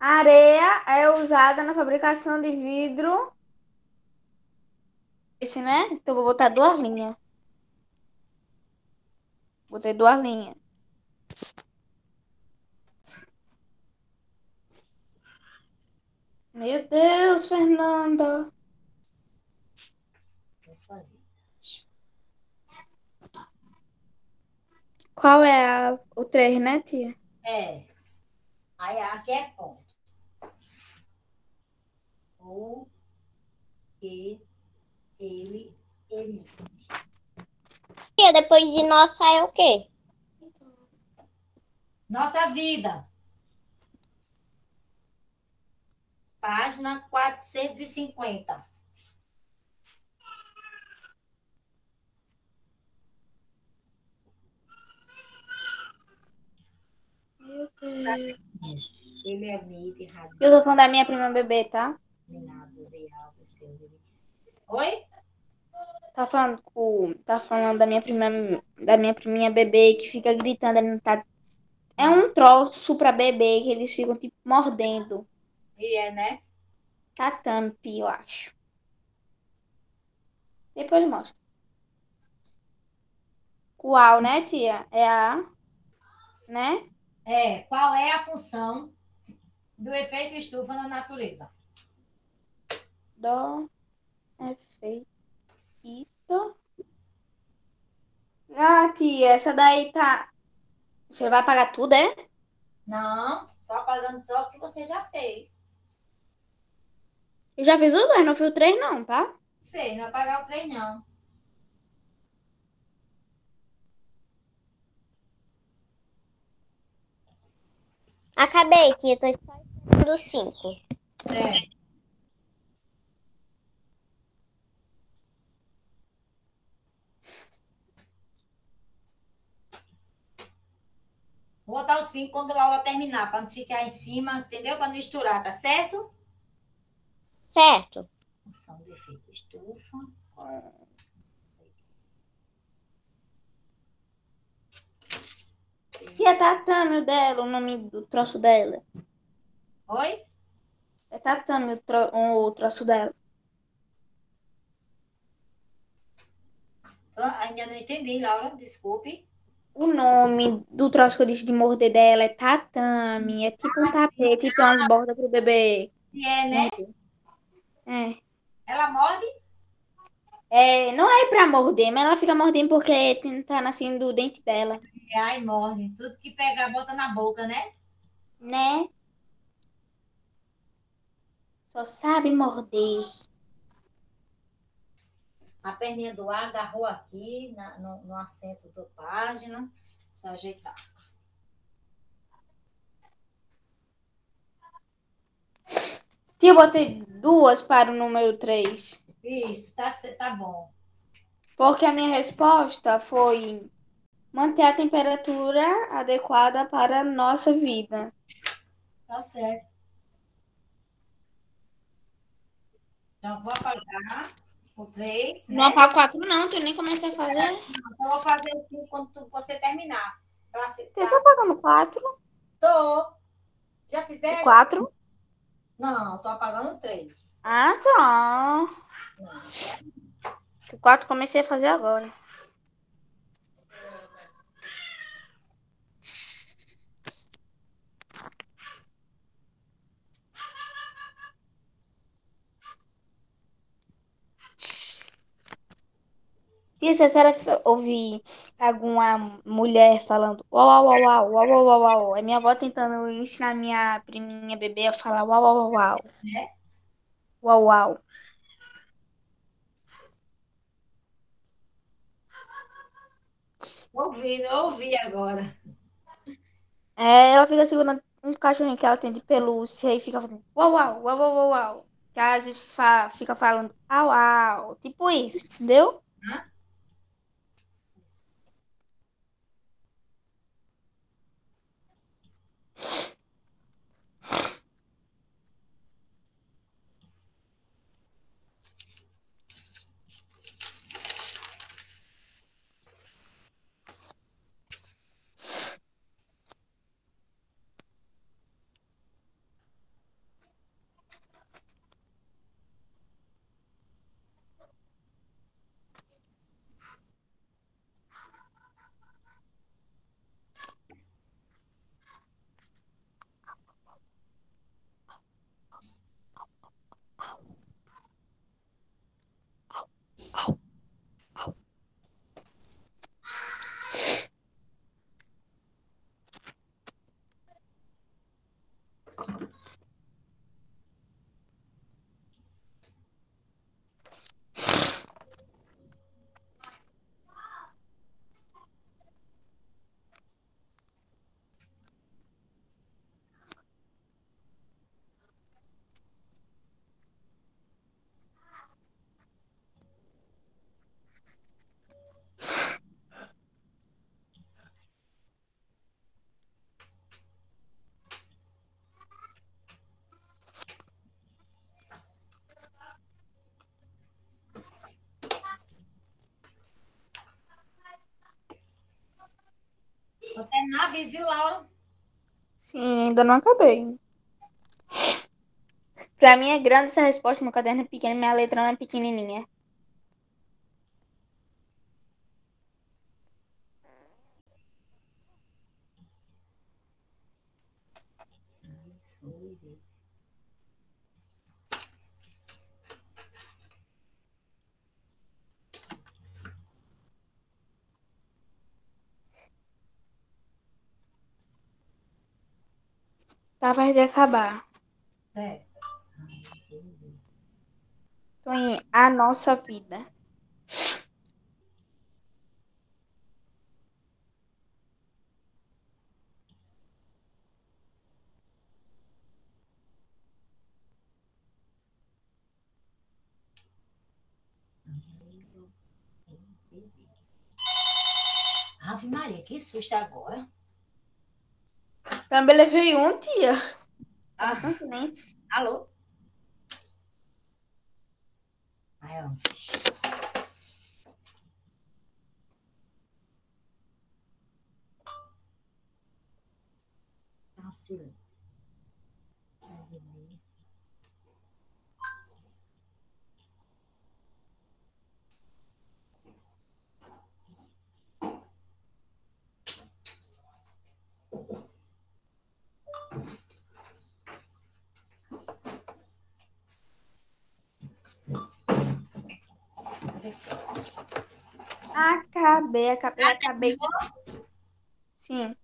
Areia é usada na fabricação de vidro. Esse, né? Então, vou botar duas linhas. Botei duas linhas. Meu Deus, Fernanda. Qual é a- o 3, né, tia? É. Aí aqui é ponto. O que ele emite. Tia, depois de nossa é o quê? Nossa vida. Página 450. Meu Deus. Ele emite Eu tô falando da minha prima bebê, tá? Seu. Oi? Tá falando com, tá falando da minha prima, da minha priminha bebê que fica gritando, não tá É um troço pra bebê que eles ficam tipo mordendo. E é, né? Tatampi, eu acho. Depois eu mostro. Qual, né, tia? É a, né? É, qual é a função do efeito estufa na natureza? Dó, efeito. Ah, tia, essa daí tá. Você vai pagar tudo, é? Não, tô apagando só o que você já fez. Eu já fiz o dois, não fiz o três, não, tá? Sei, não vai pagar o trem, não. Acabei, tia. Tô esperando o 5. É. Vou botar o 5 quando a aula terminar, para não ficar em cima, entendeu? Para não misturar, tá certo? Certo. Função do efeito estufa. Tia Tatame o dela, o nome do troço dela. Oi? É Tatame o, tro... o troço dela. Ainda não entendi, Laura, desculpe. O nome do troço que eu disse de morder dela é tatame. É tipo um tapete e tem umas bordas pro bebê. E é, né? É. Ela morde? É, não é pra morder, mas ela fica mordendo porque tá nascendo o dente dela, ai, morde. Tudo que pegar, bota na boca, né? né? Só sabe morder. A perninha do ar agarrou aqui na- no, no assento da página. Deixa eu ajeitar. Tia, eu botei duas para o número 3. Isso, tá, tá bom. Porque a minha resposta foi manter a temperatura adequada para a nossa vida. Tá certo. Então, vou apagar o 3, né? Não apago quatro, não, que eu nem comecei a fazer. Então, eu vou fazer o 5 quando tu- você terminar. Pra Você tá pagando quatro? Tô. Já fizeste? Quatro? Não, tô apagando três. Ah, tá. Não. O quatro comecei a fazer agora. Tia, se a senhora ouvir alguma mulher falando uau, uau, uau, uau, uau, uau, uau, é minha avó tentando ensinar minha priminha bebê a falar uau, uau, uau. É? Uau, uau. Ouvi, não ouvi agora. É, ela fica segurando um cachorrinho que ela tem de pelúcia e fica fazendo uau, uau, uau, uau, uau. uau. Que às vezes fa fica falando uau au. Tipo isso, entendeu? Hã? Vou terminar a vez, viu, Laura? Sim, ainda não acabei. Pra mim é grande essa resposta, meu caderno é pequeno, minha letra não é pequenininha. Tá, vai de acabar. É. Em A Nossa Vida. Ave Maria, que susto agora. Também levei um, tia. Ah, silêncio. alô? Aí, ó. Tá silêncio. Acabei, acabei, acabei. Sim.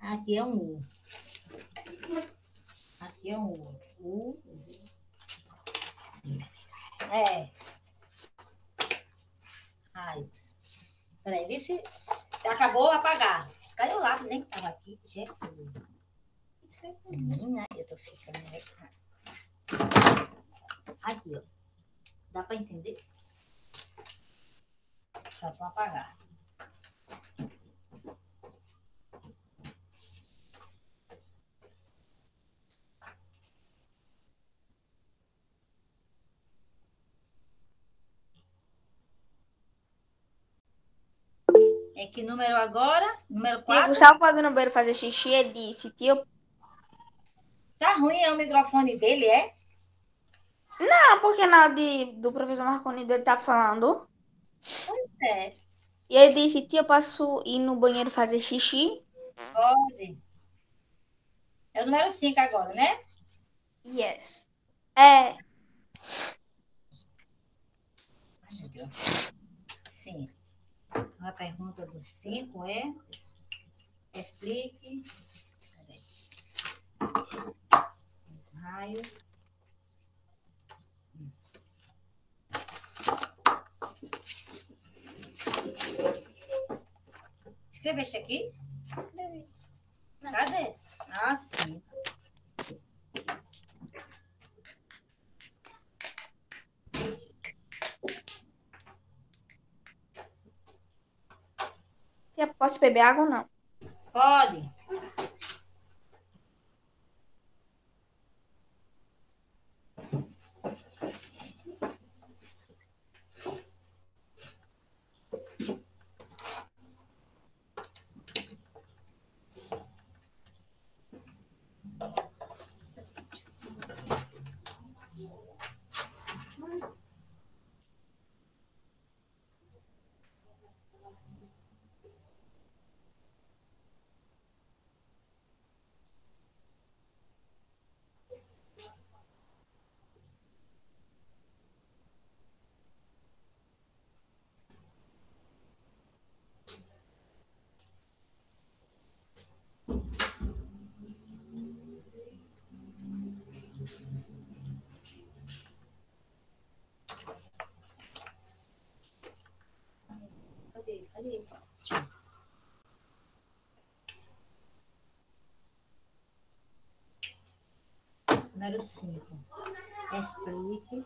Aqui é um U. Aqui é um U. U. É. Ai. Peraí, vê se, se acabou apagar. Cadê o lápis, hein? que Tava aqui. Jesus. Isso é menina. Eu tô ficando. Aqui, ó. Dá pra entender? Dá pra apagar. É que número agora? Número Tia 4? Gustavo foi no banheiro fazer xixi e disse, tio, Tá ruim é o microfone dele, é? Não, porque na de, do professor Marconi dele tá falando. É. E ele disse, tia, eu posso ir no banheiro fazer xixi? Pode. É o número 5 agora, né? Yes. É, Ai, meu Deus. Sim. A pergunta do 5 é. Explique. Peraí. Os Escreveste aqui? Escrevi. Cadê? Ah, sim. tia, posso beber água ou não? Pode. Cadê? Cadê? Número 5. Explique.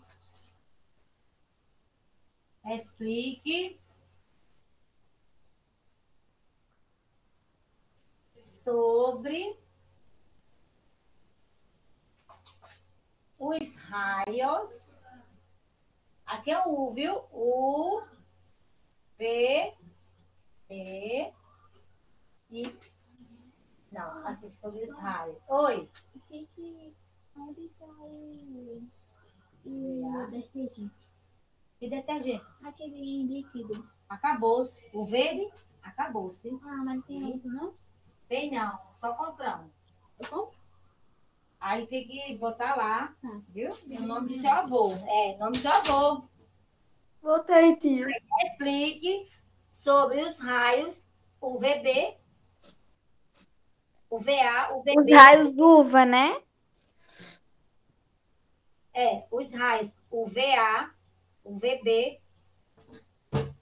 Explique sobre os raios. Aqui é o U, viu? U, V, E. Não, aqui sobre os raios. Oi. O que que. Onde tá o. O detergente? E detergente? Aquele líquido. Acabou-se. O verde? Acabou-se. Ah, mas tem outro, não? Tem não, só compramos. Eu compro? Aí tem que botar lá, Tá. viu? O nome do seu avô. É, nome do seu avô. Voltei, tia. Explique sobre os raios UVB, UVA, UVB. Os raios uva, né? É, os raios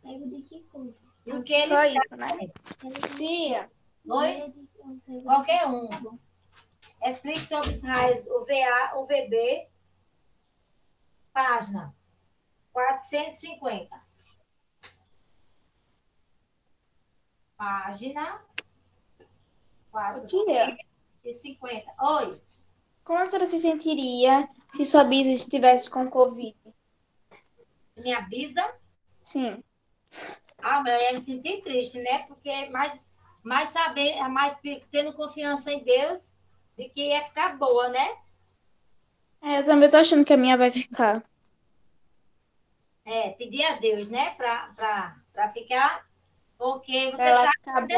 Pego de que cor? e o que eles Só isso, né? Tia, Oi? Qualquer um. Explique sobre os raios UVA, UVB, página 450. Página 450. Oi, como a senhora se sentiria se sua bisa estivesse com Covid? minha bisa. Sim. Ah, mas eu ia me sentir triste, né? Porque mais, mais saber, mais tendo confiança em Deus de que ia ficar boa, né? É, eu também tô achando que a minha vai ficar. É, pedir a Deus, né? Pra, pra, pra ficar. Porque você ela sabe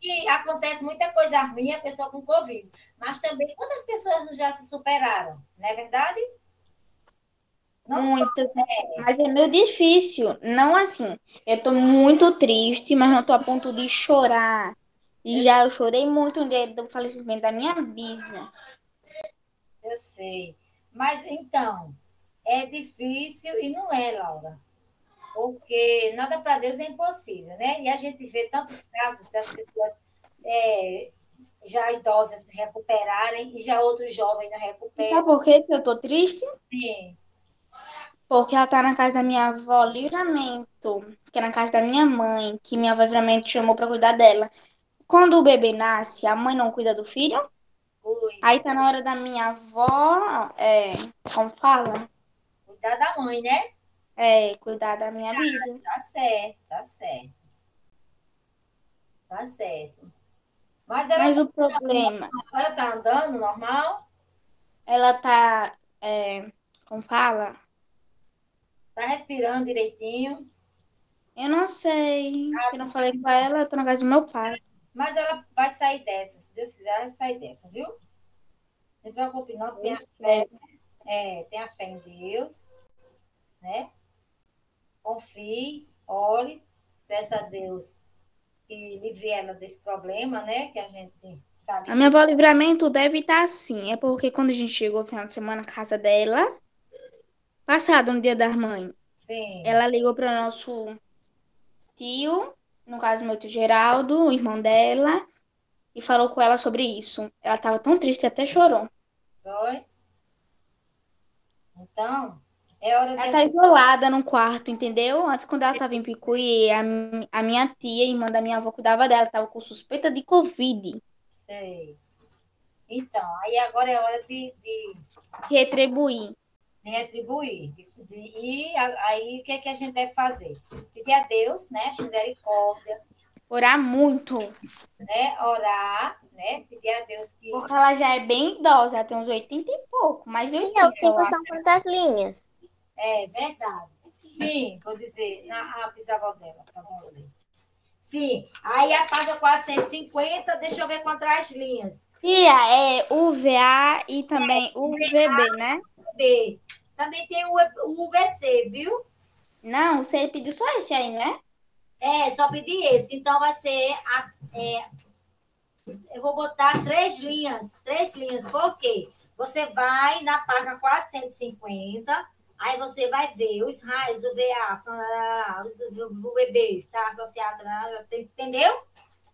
que acontece muita coisa ruim a pessoa com Covid. Mas também quantas pessoas já se superaram, não é verdade? Não só- Muito. Mas é meio difícil. Não assim. Eu tô muito triste, mas não tô a ponto de chorar. Já eu chorei muito no dia do falecimento da minha bisa. Eu sei. Mas então, é difícil e não é, Laura. Porque nada para Deus é impossível, né? E a gente vê tantos casos das pessoas é, já idosas se recuperarem e já outros jovens não Sabe recuperam. por que eu tô triste? Sim. Porque ela tá na casa da minha avó, Livramento, que é na casa da minha mãe, que minha avó Livramento chamou pra cuidar dela. Quando o bebê nasce, a mãe não cuida do filho? Ui, Aí tá na hora da minha avó, é, como fala? cuidar da mãe, né? É, cuidar da minha bisa. Tá certo, tá certo. Tá certo. Mas ela, Mas o problema, ela tá andando normal? ela tá. É, como fala? Tá respirando direitinho? Eu não sei. Eu não falei pra ela, eu tô na casa do meu pai. Mas ela vai sair dessa. Se Deus quiser, ela vai sair dessa, viu? Não se preocupe, não. Tenha fé. É, tenha fé em Deus. Né? Confie, ore, peça a Deus que livre ela desse problema, né? Que a gente sabe. A minha avó livramento deve estar assim. É porque quando a gente chegou no final de semana na casa dela, passado no dia das mães, Sim. ela ligou para nosso tio, no caso meu tio Geraldo, o irmão dela, e falou com ela sobre isso. Ela tava tão triste, até chorou. Foi? Então, é hora de. Ela tá isolada num quarto, entendeu? Antes, quando ela tava em Picuí, a, a minha tia, irmã da minha avó, cuidava dela, tava com suspeita de Covid. Sei. Então, aí agora é hora de, de, Retribuir. de retribuir. De, de- e a- aí o que, é que a gente deve fazer? Pedir a Deus, né? Misericórdia, Orar muito. né? Orar, né? Pedir a Deus que. Porque ela já é bem idosa, ela tem uns 80 e pouco, mais de E 80, eu eu são quantas linhas? É verdade. Sim, vou dizer, na a bisavó dela. Tá bom. Sim, aí a página 450, deixa eu ver quantas linhas. Tia, é UVA e também UVB, né? B. Também tem o, UVC, viu? Não, você pediu só esse aí, né? É, só pedir esse. Então vai ser. A, é, eu vou botar três linhas. Três linhas. Por quê? Você vai na página 450, aí você vai ver os raios, o VA, ah, os UVBs, tá associado, né? entendeu?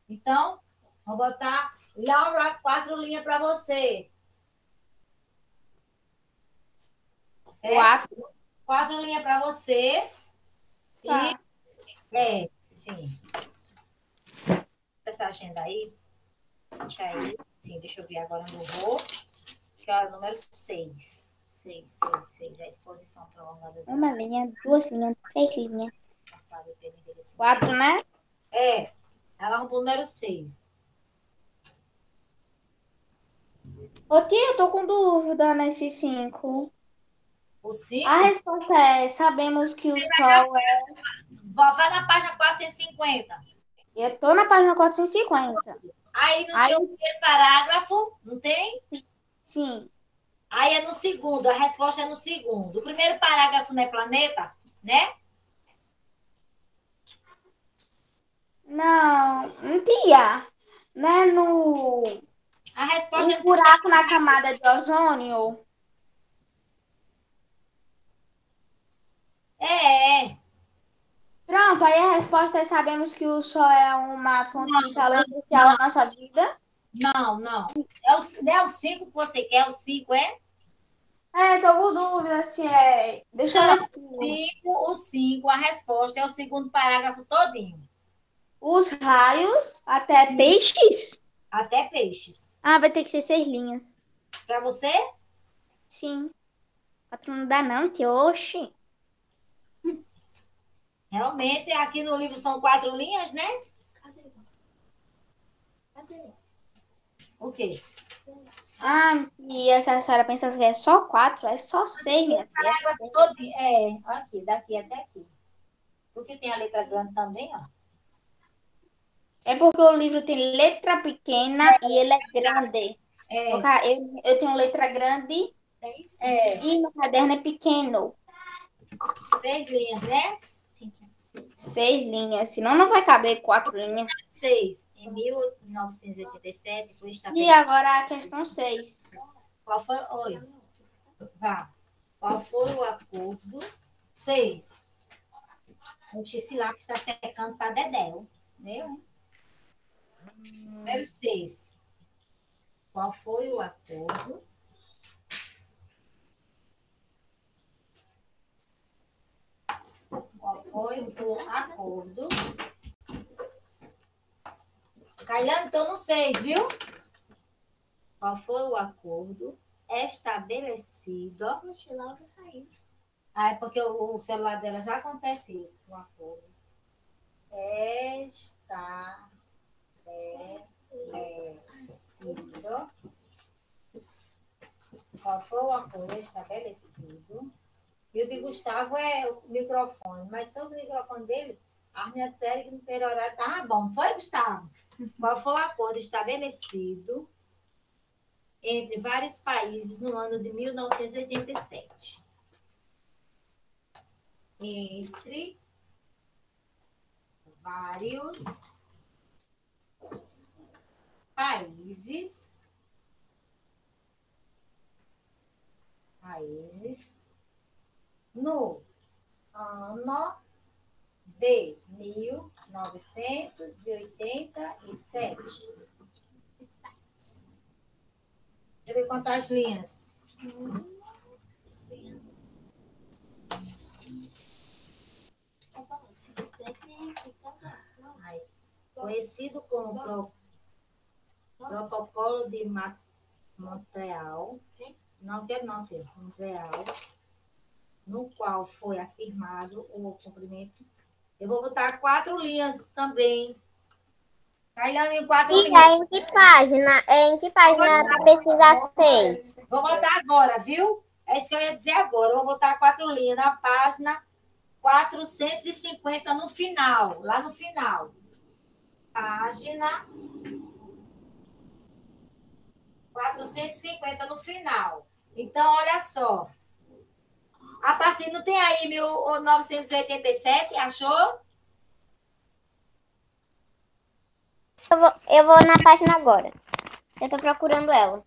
Então, vou botar Laura, quatro linhas para você. Certo? Quatro. Quatro linhas para você. E Tá. é, sim. Essa agenda aí. Deixa aí. Sim, deixa eu ver agora onde eu vou. Que é o número 6. 6, 6, 6. A exposição prolongada da Uma linha, duas linhas, três linhas. passada pelo envelhecimento. Quatro, né? É, ela vai pro número 6. Ô, tia, eu tô com dúvida nesses cinco. O 5, A resposta é: sabemos que o Sol é. vai na página 450. Eu tô na página 450. Aí no Aí- teu primeiro parágrafo, não tem? Sim. Aí é no segundo, a resposta é no segundo. O primeiro parágrafo não é planeta, né? Não, não tia. Não é no. A resposta é Um no buraco na camada de ozônio. É, é. Pronto, aí a resposta é: sabemos que o Sol é uma fonte de calor crucial à nossa vida. Não, não. É o, não é o 5 que você quer, o 5 é? É, tô com dúvida se é. Deixa eu ler tudo. 5, o 5, a resposta é o segundo parágrafo todinho. Os raios até peixes? Até peixes. Ah, vai ter que ser seis linhas. Para você? Sim. Quatro não dá, não, tia. Oxi. Realmente, aqui no livro são quatro linhas, né? Cadê? Cadê? O quê? Ah, e essa senhora pensa que é só quatro? É só seis, minha filha. É. É, aqui, daqui até aqui. Porque tem a letra grande também, ó. É porque o livro tem letra pequena e ele é grande. É, Eu, eu tenho letra grande é, e no caderno é pequeno. seis linhas, né? Seis linhas, senão não vai caber quatro linhas. Seis. Em 1987 foi E estabelecido. agora a questão seis. Qual foi? Oi. Vá. Qual foi o acordo? Seis. Oxe, esse lápis está secando para Dedéu. Meu? Número seis. Qual foi o acordo? Qual foi o acordo? Cailano, estou no seis, viu? Qual foi o acordo estabelecido? Ó, o celular vai sair. Ah, é porque o, o celular dela já acontece isso, o acordo. estabelecido. Qual foi o acordo estabelecido? E o de Gustavo é o microfone, mas sobre o microfone dele, a minha série que no primeiro horário bom. Foi, Gustavo? Qual foi o acordo estabelecido entre vários países no ano de 1987? Entre vários países países no ano de 1987. Deixa eu ver quantas linhas. Conhecido como pro, Protocolo de Ma- Montreal. Não quero não, filho. Montreal. No qual foi afirmado o cumprimento. Eu vou botar quatro linhas também. Cailane, em quatro E linhas. é em que página? É em que página pesquisar seis? Vou botar agora, viu? É isso que eu ia dizer agora. Eu vou botar quatro linhas na página 450 no final, lá no final. Página 450 no final. Então, olha só. A partir, não tem aí 1987, achou? Eu vou, eu vou na página agora. Eu tô procurando ela.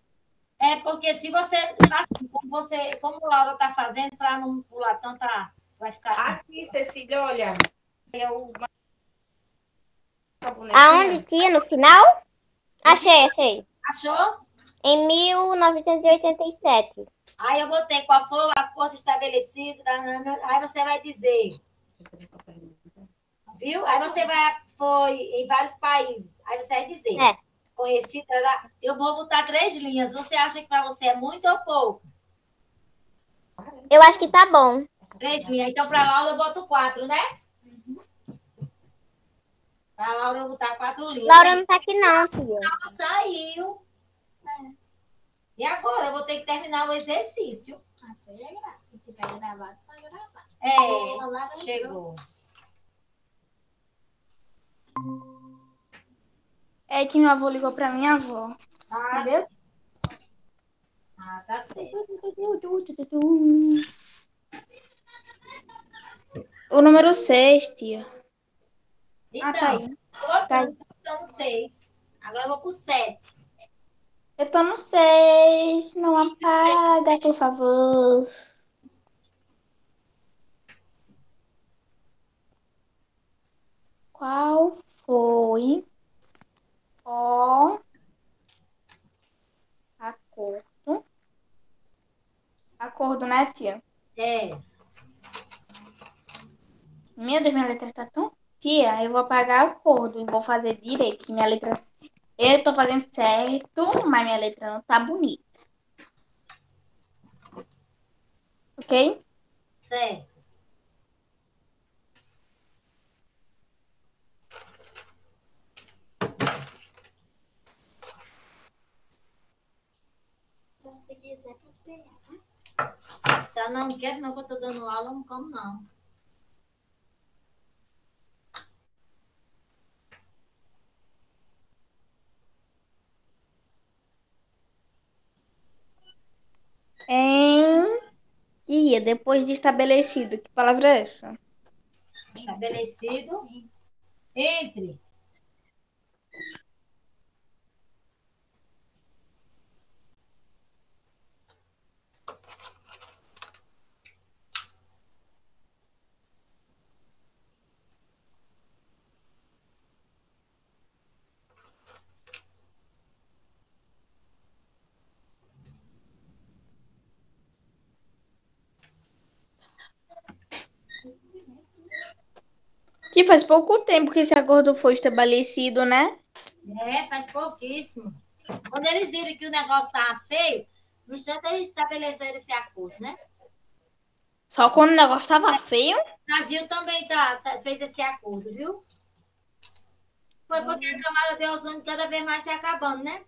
É porque se você, assim, como você, como Laura está fazendo, para não pular tanta, vai ficar. Aqui, Cecília, olha. É o... Aonde tinha no final? Achei, achei. Achou? Em 1987. Aí eu botei qual foi o acordo estabelecido, aí você vai dizer, viu? Aí você vai, foi em vários países, aí você vai dizer, É. conhecido, tarará. eu vou botar três linhas, você acha que para você é muito ou pouco? Eu acho que tá bom. Três linhas, então para Laura eu boto quatro, né? Para Laura eu vou botar quatro linhas. Laura não tá aqui não. Laura saiu. E agora eu vou ter que terminar o exercício. Ah, foi legal. Se tiver gravado, pode gravar. É, entrou. chegou. É que meu avô ligou pra minha avó. Ah, Entendeu? ah, tá certo. O número 6, tia. Então, Ah, tá aí. botando então seis. Agora eu vou pro sete. Eu tô no 6. Não apaga, por favor. Qual foi o acordo? Acordo, né, tia? É. Meu Deus, minha letra tá tão. Tia, eu vou apagar o acordo e vou fazer direito. Minha letra. Eu tô fazendo certo, mas minha letra não tá bonita. Ok? Certo. Se você quiser, pode pegar, tá? Tá, não, não quero não, que eu tô dando aula, não como não. Em dia, depois de estabelecido. Que palavra é essa? Estabelecido. Entre. Que faz pouco tempo que esse acordo foi estabelecido, né? É, faz pouquíssimo. Quando eles viram que o negócio tava feio, no instante eles estabeleceram esse acordo, né? Só quando o negócio tava feio. O Brasil também tá, tá- fez esse acordo, viu? Foi porque a camada de ozônio cada vez mais se acabando, né?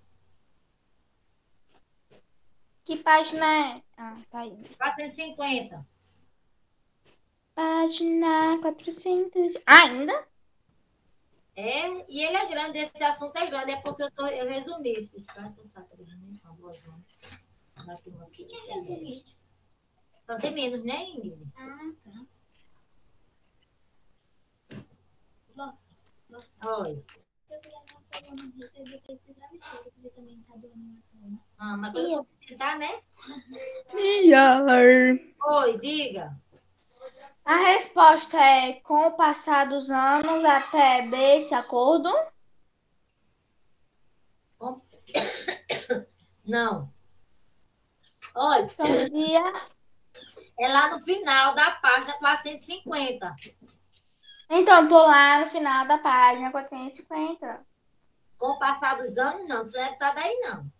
Que página é? Ah, tá aí. 450. Página 400. Ah, ainda? É, e ele é grande, esse assunto é grande, é porque eu, tô, eu resumi isso. Eu saco de dimensão do ozônio. O que, que é resumir? Fazer menos, né, Ingrid? Ah, tá. Oi. Tá. Ah, mas quando eu precisar, né? Melhor. Oi, diga. A resposta é com o passar dos anos até desse acordo. Não. Olha, Então, é lá no final da página 450. Então, tô lá no final da página 450. Com o passar dos anos, não. Você deve estar daí, não.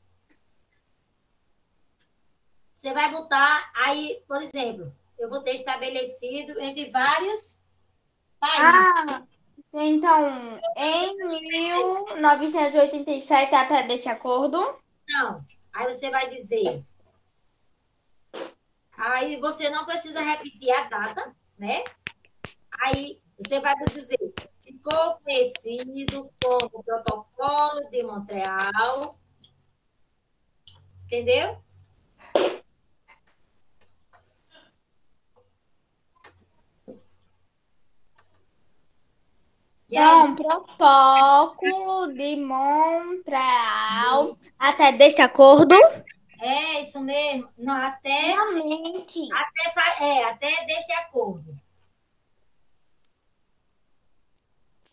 Você vai botar aí, por exemplo, eu vou ter estabelecido entre vários países. Ah, então, em 1987, até desse acordo. Não. Aí você vai dizer. Aí você não precisa repetir a data, né? Aí você vai dizer, ficou conhecido como Protocolo de Montreal. Entendeu? Aí, Então, protocolo de Montreal, até desse acordo. é isso mesmo. Não, até, Realmente. até, fa- é, até deste acordo.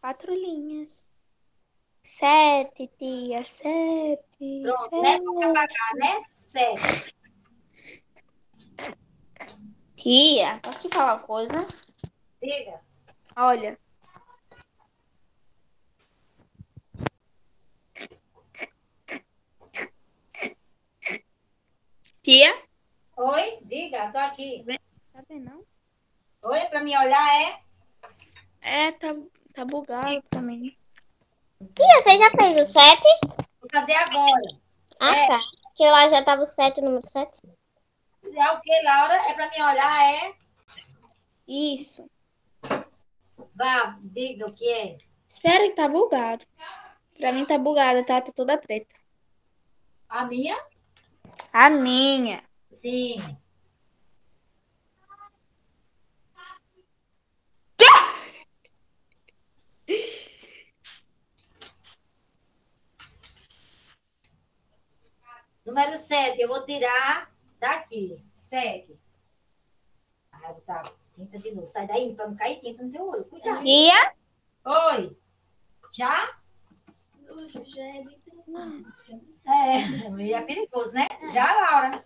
Quatro linhas. Sete, tia, sete. Pronto, né? Vamos sete. apagar, né? Certo. Tia, posso te falar uma coisa? Diga. Olha. Tia? Oi, diga, tô aqui. Tá vendo, não? Oi, para me olhar é? É, tá, tá bugado também. Tia, você já fez o 7? Vou fazer agora. Ah, É. tá. Que lá já tava o 7, o número 7. É o que, Laura? É para me olhar é? Isso. Vá, diga o que é. Espera que tá bugado. Pra mim tá bugada, tá? Tá toda preta. A minha? A minha. Sim. Número 7, eu vou tirar daqui. Segue. Ah, eu vou botar tinta de novo. Sai daí para não cair tinta no teu olho. Cuidado. Tia? Oi. Já? Hoje já é. É, meio é perigoso, né? Já, Laura.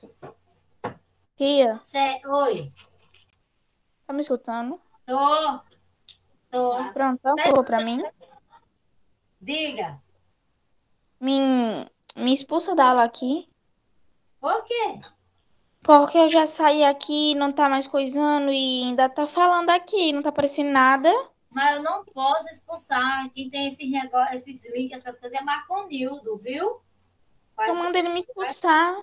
Tia, Cé- Oi. tá me escutando? Tô. Tô. Pronto, falou pra mim. Diga. Me, me expulsa da aula aqui. Por quê? Porque eu já saí aqui, não tá mais coisando e ainda tá falando aqui, não tá aparecendo nada. Mas eu não posso expulsar. Quem tem esses negócios, esses links, essas coisas é Marconildo, viu? Faz, Eu mando ele me expulsar.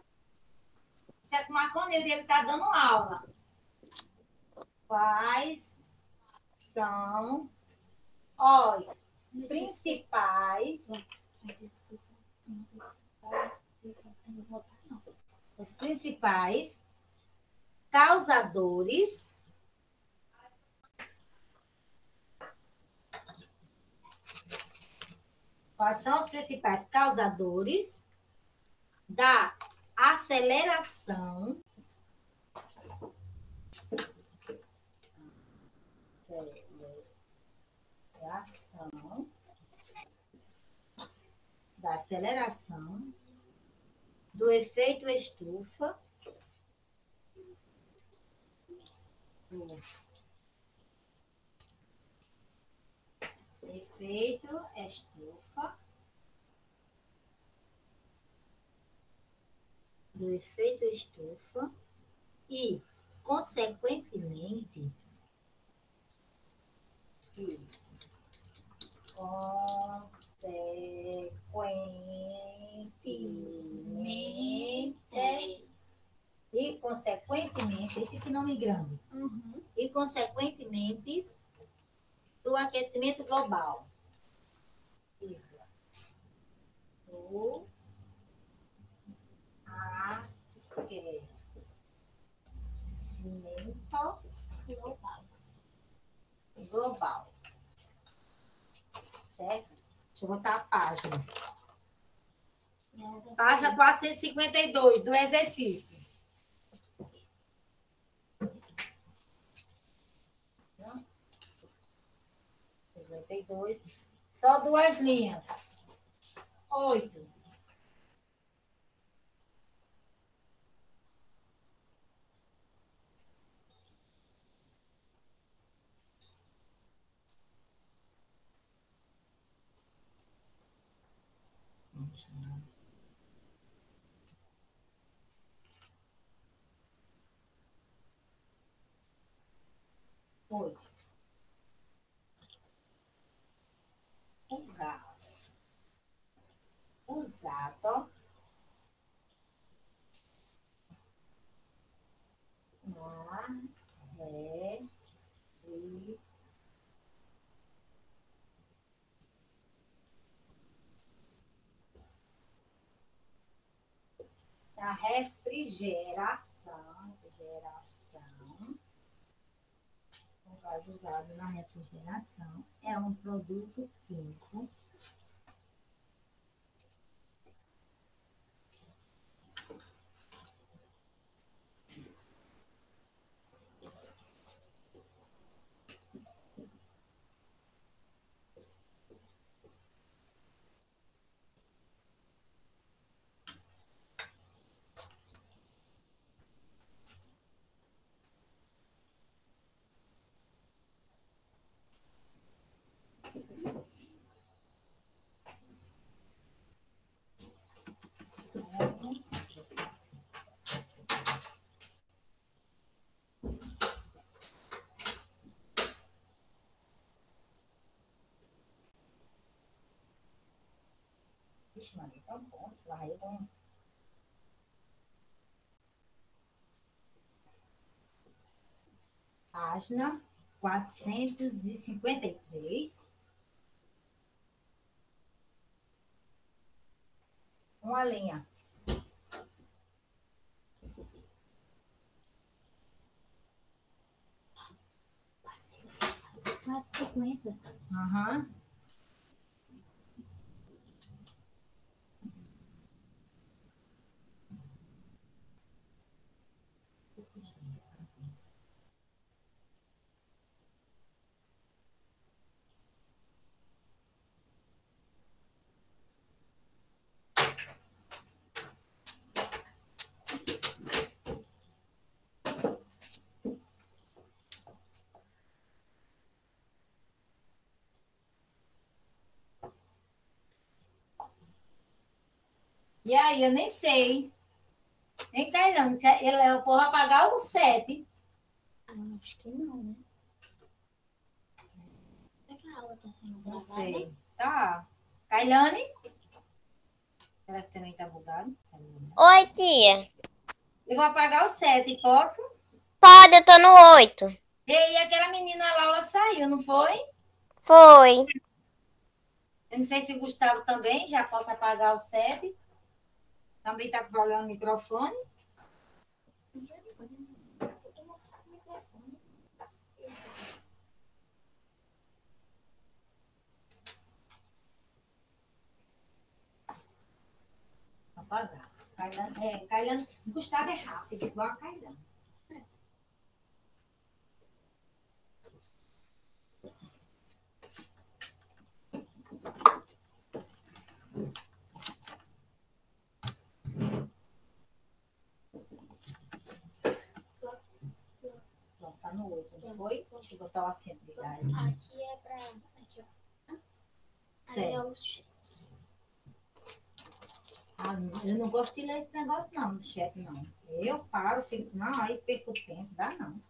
isso é com o Marconildo, ele tá dando aula. Quais são os principais, Mas isso foi só uma coisa que eu não vou voltar, não. os principais causadores Quais são os principais causadores da aceleração? Da aceleração. Do efeito estufa. do efeito estufa do efeito estufa e consequentemente e, Consequentemente. E, consequentemente, esse que nome grande. Uhum. E, consequentemente, do aquecimento global. Do aquecimento Global. global. Certo? Deixa eu botar a página. Página 452 do exercício. Não? 52. Só duas linhas. Oito. Oito. Usado. Na refri- na refrigeração, refrigeração, gás usado na refrigeração é um produto químico Vixe, mano, tão bom que lá eu vou. Página e cinquenta e três. Uma linha. Quatro cinquenta. Aham. E aí, eu nem sei. Nem Tailândia, que ele é o povo pagar o sete. Ah, acho que não, né? Será que a aula tá sendo Não sei. Tá. Kailane? Será que também tá bugado? Oi, tia. Eu vou apagar o 7, posso? Pode, eu tô no 8. E aí, aquela menina Laura saiu, não foi? Foi. Eu não sei se o Gustavo também já possa apagar o 7. Também tá com problema no microfone. Apagar. Kailane, é, Kailane, Gustavo é rápido, igual a Kailane. Pronto, tá no 8, não foi? Deixa eu botar o acento de gás. Aqui é pra. Aqui, ó. Aí é Certo. os chats. Ah, eu não gosto de ler esse negócio não, do chat não. Eu paro, fico, não, aí perco tempo, dá não.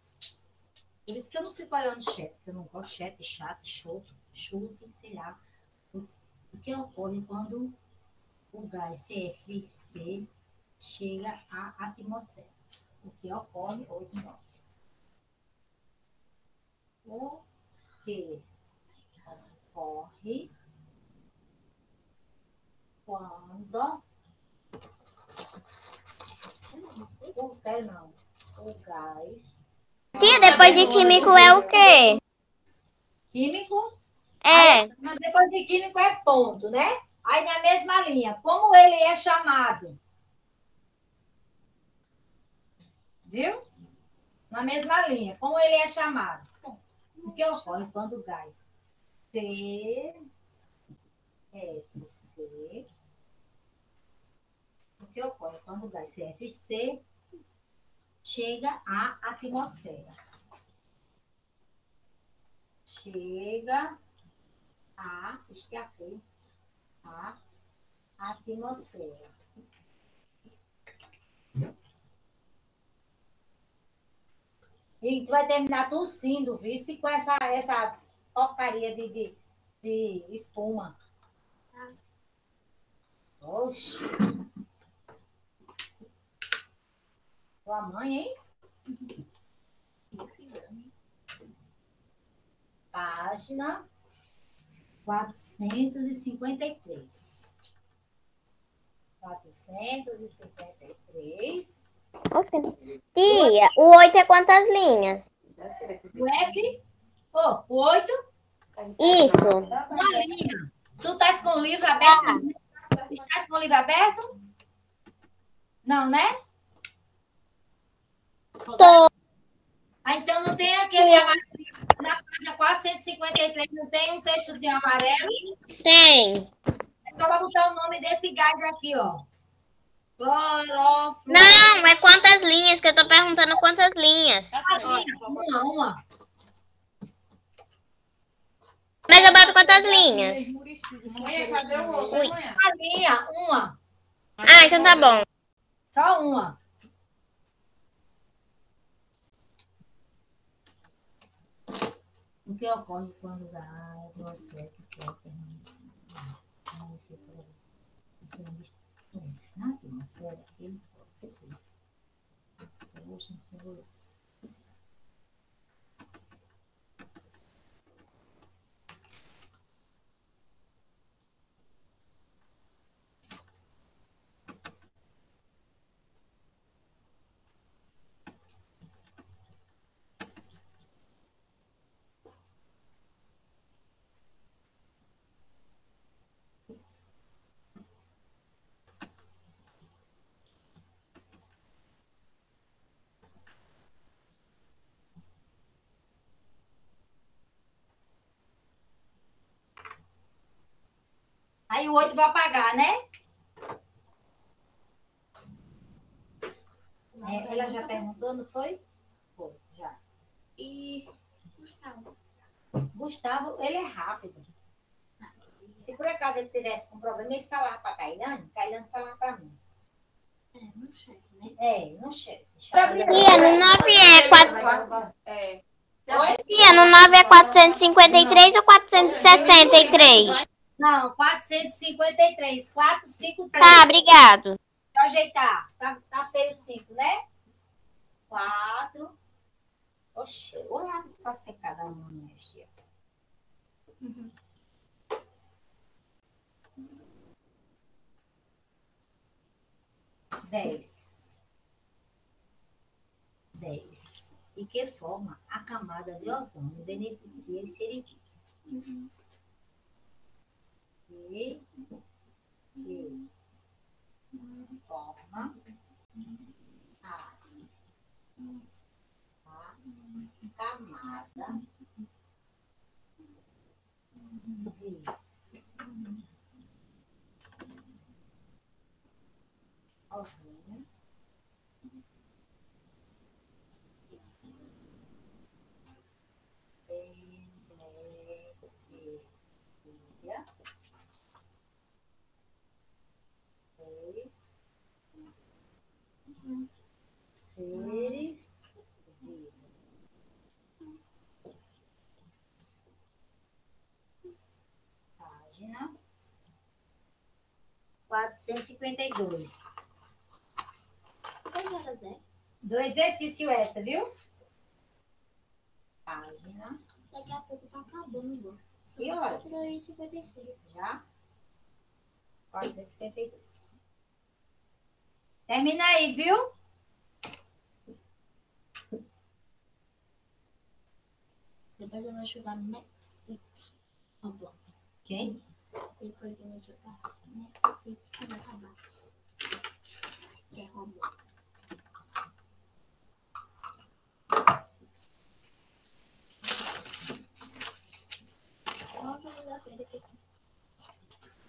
Por isso que eu não fico olhando chat, porque eu não gosto de chat chato, choto, chute, sei lá. O que ocorre quando o gás CFC chega à atmosfera? O que ocorre, 8 e 9. O que ocorre quando o que não, o gás Tia, depois de químico é o quê? químico É. Mas depois de químico é ponto, né? Aí na mesma linha, como ele é chamado? Viu? Na mesma linha, como ele é chamado? O que ocorre quando o gás C, FC, o que ocorre quando o gás CFC chega à atmosfera? Chega a, este é a atmosfera. E tu vai terminar tossindo, vice, com essa, essa porcaria de, de, de espuma. Oxi. Tua mãe, hein? Página 453. 453. Tia, o 8 é quantas linhas? O F, oh, o 8, Isso. uma linha. Tu estás com o livro aberto? Estás com o livro aberto? Não, né? Tô. Ah, então não tem aquele amarelo. Na página 453 não tem um textozinho amarelo? Tem. É só para botar o nome desse gás aqui, ó. Clorofluoro. Não, é quantas linhas que eu tô perguntando quantas linhas. Uma, uma. Mas eu boto quantas linhas? Cadê o outro? Uma linha, uma. Ah, então tá bom. Só uma. O que ocorre quando o gás atmosférico pode permanecer por ali? Se não distante na atmosfera, ele pode ser. Aí o 8 vai apagar, né? É, ela já perguntou, não foi? Foi, já. E Gustavo. Gustavo, ele é rápido. Se por acaso ele tivesse com problema, ele falava para a Cailane, Cailane falava para mim. É, no chat, né? É, no chat. Tia, no 9 é 4... É. Tia, no 9 é 453 ou 463? Não, 453, 453. Tá, obrigado. Deixa eu ajeitar. Tá, tá feio 5, né? 4. Oxe, o lápis para ser cada um neste. Uhum. Dez. Dez. E que forma a camada de ozônio beneficia os seringueiros? Uhum. E forma a, a camada de ozônio beneficia os seres vivos. Página 452. Quantas horas é? Do exercício essa, viu? Página. Daqui a pouco tá acabando. Que horas? 4h56. Já? 452. Termina aí, viu? Depois eu vou jogar Mepsic. Roblox. Quem? Depois eu vou jogar vai acabar. Que é Roblox. Só que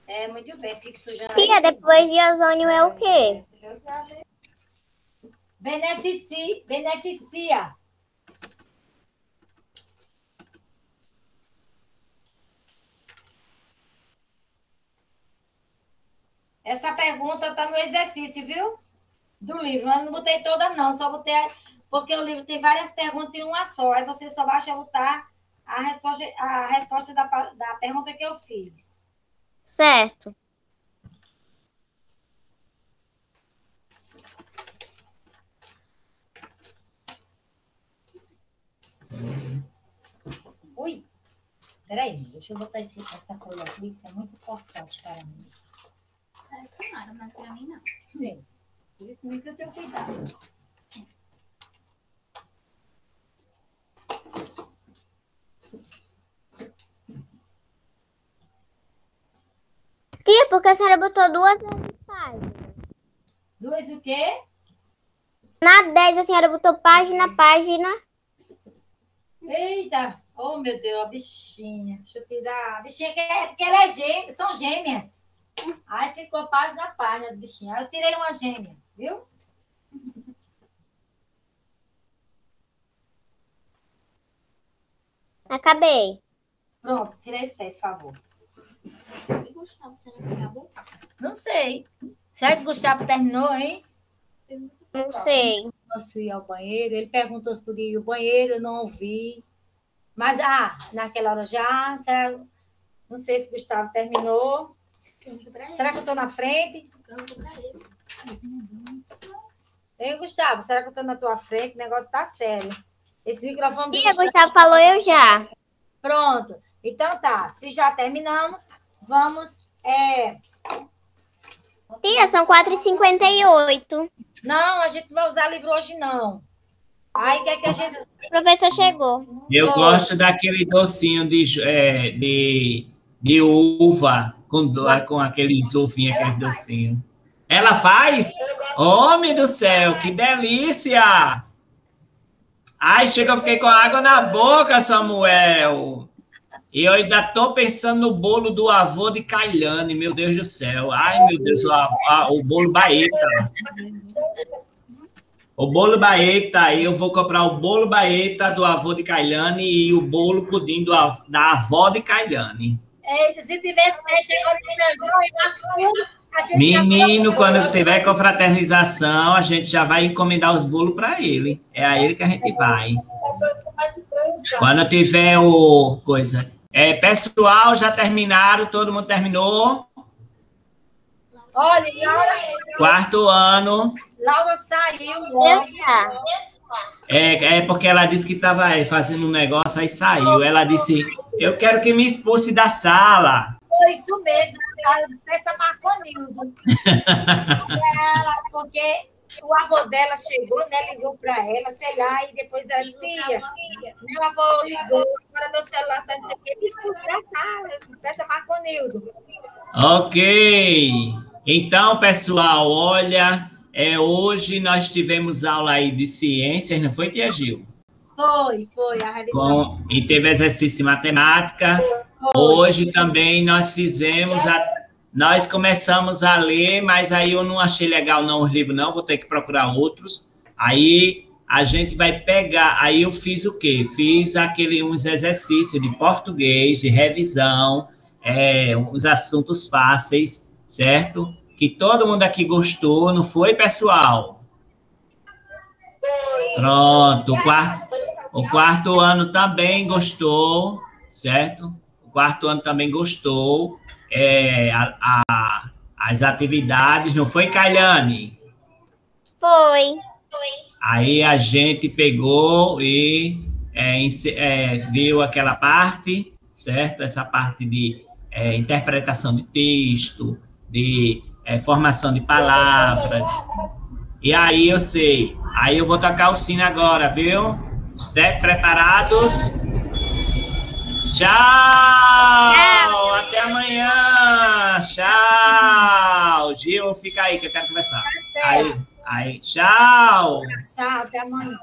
É, muito bem. Fique sujando. Tia, depois de ozônio é o quê? Beneficia. Beneficia. Essa pergunta está no exercício, viu? Do livro. Mas não botei toda, não. Só botei. Porque o livro tem várias perguntas em uma só. Aí você só basta botar a resposta, a resposta da, da pergunta que eu fiz. Certo. Ui! Peraí, deixa eu botar esse, essa coisa aqui. Isso é muito importante para mim. Parece nada, mas pra mim não. Sim. Por isso mesmo que eu tenho cuidado. Tia, por que a senhora botou duas vezes página? Duas o quê? Na 10 a senhora botou página, página. Eita! Oh, meu Deus, a bichinha. Deixa eu tirar. A bichinha que é porque ela é gêmea, são gêmeas. Aí ficou página a página as bichinhas. Aí eu tirei uma gêmea, viu? Acabei. Pronto, tirei isso aí, por favor. E Gustavo, será que acabou? Não sei. Será que o Gustavo terminou, hein? Não sei. Posso ir ao banheiro? Ele perguntou se podia ir ao banheiro, eu não ouvi. Mas, ah, naquela hora já. Será... Não sei se o Gustavo terminou. Será que eu estou na frente? Pra ele. Hein, Gustavo? Será que eu estou na tua frente? O negócio tá sério. Esse microfone Tia, Gustavo- Gustavo falou eu já. Pronto. Então tá. Se já terminamos, vamos. É... Tia, são 4h58. Não, a gente não vai usar livro hoje, não. Aí quer que a gente. O professor chegou. Eu gosto daquele docinho de, é, de, de uva, com, com aqueles ovinhos, aquele docinho. Ela faz? Homem do céu, que delícia! Ai, chega, eu fiquei com água na boca, Samuel. E eu ainda tô pensando no bolo do avô de Cailane, meu Deus do céu. Ai, meu Deus, o, a- o bolo baeta. O bolo baeta, eu vou comprar o bolo baeta do avô de Cailane e o bolo pudim do, da avó de Cailane. Eita, se tivesse festa agora de gente Menino, quando tiver confraternização, a gente já vai encomendar os bolos para ele. É a ele que a gente vai. Quando tiver o coisa. É, pessoal, já terminaram, todo mundo terminou. Olha, Laura, Quarto ano. Laura saiu. Eu já. É, é porque ela disse que estava fazendo um negócio, aí saiu. Ela disse: Eu quero que me expulse da sala. Foi isso mesmo. Ela Marconildo. ela, porque o avô dela chegou, né? Ligou para ela, sei lá, e depois ela tia. Meu avô ligou, agora meu celular está dizendo que me expulse da sala. Essa Marconildo. Ok. Então, pessoal, olha, é, hoje nós tivemos aula aí de ciências, não foi, Tia Gil? Foi, foi, a revisão. Com, e teve exercício de matemática. Hoje também nós fizemos a. Nós começamos a ler, mas aí eu não achei legal não os livros, não, vou ter que procurar outros. Aí a gente vai pegar. Aí eu fiz o quê? Fiz aquele uns exercícios de português, de revisão, é, uns assuntos fáceis, certo? Que todo mundo aqui gostou, não foi, pessoal? Pronto, o quarto, o quarto ano também gostou, certo? O quarto ano também gostou. É, a, a, as atividades, não foi, Kailane? Foi. Aí a gente pegou e é, é, viu aquela parte, certo? Essa parte de é, interpretação de texto, de é, formação de palavras. E aí eu sei. Aí eu vou tocar o sino agora, viu? Certo? Preparados? Tchau! Até amanhã! Tchau! Gil, fica aí que eu quero conversar. Aí, aí, tchau! Tchau, até amanhã.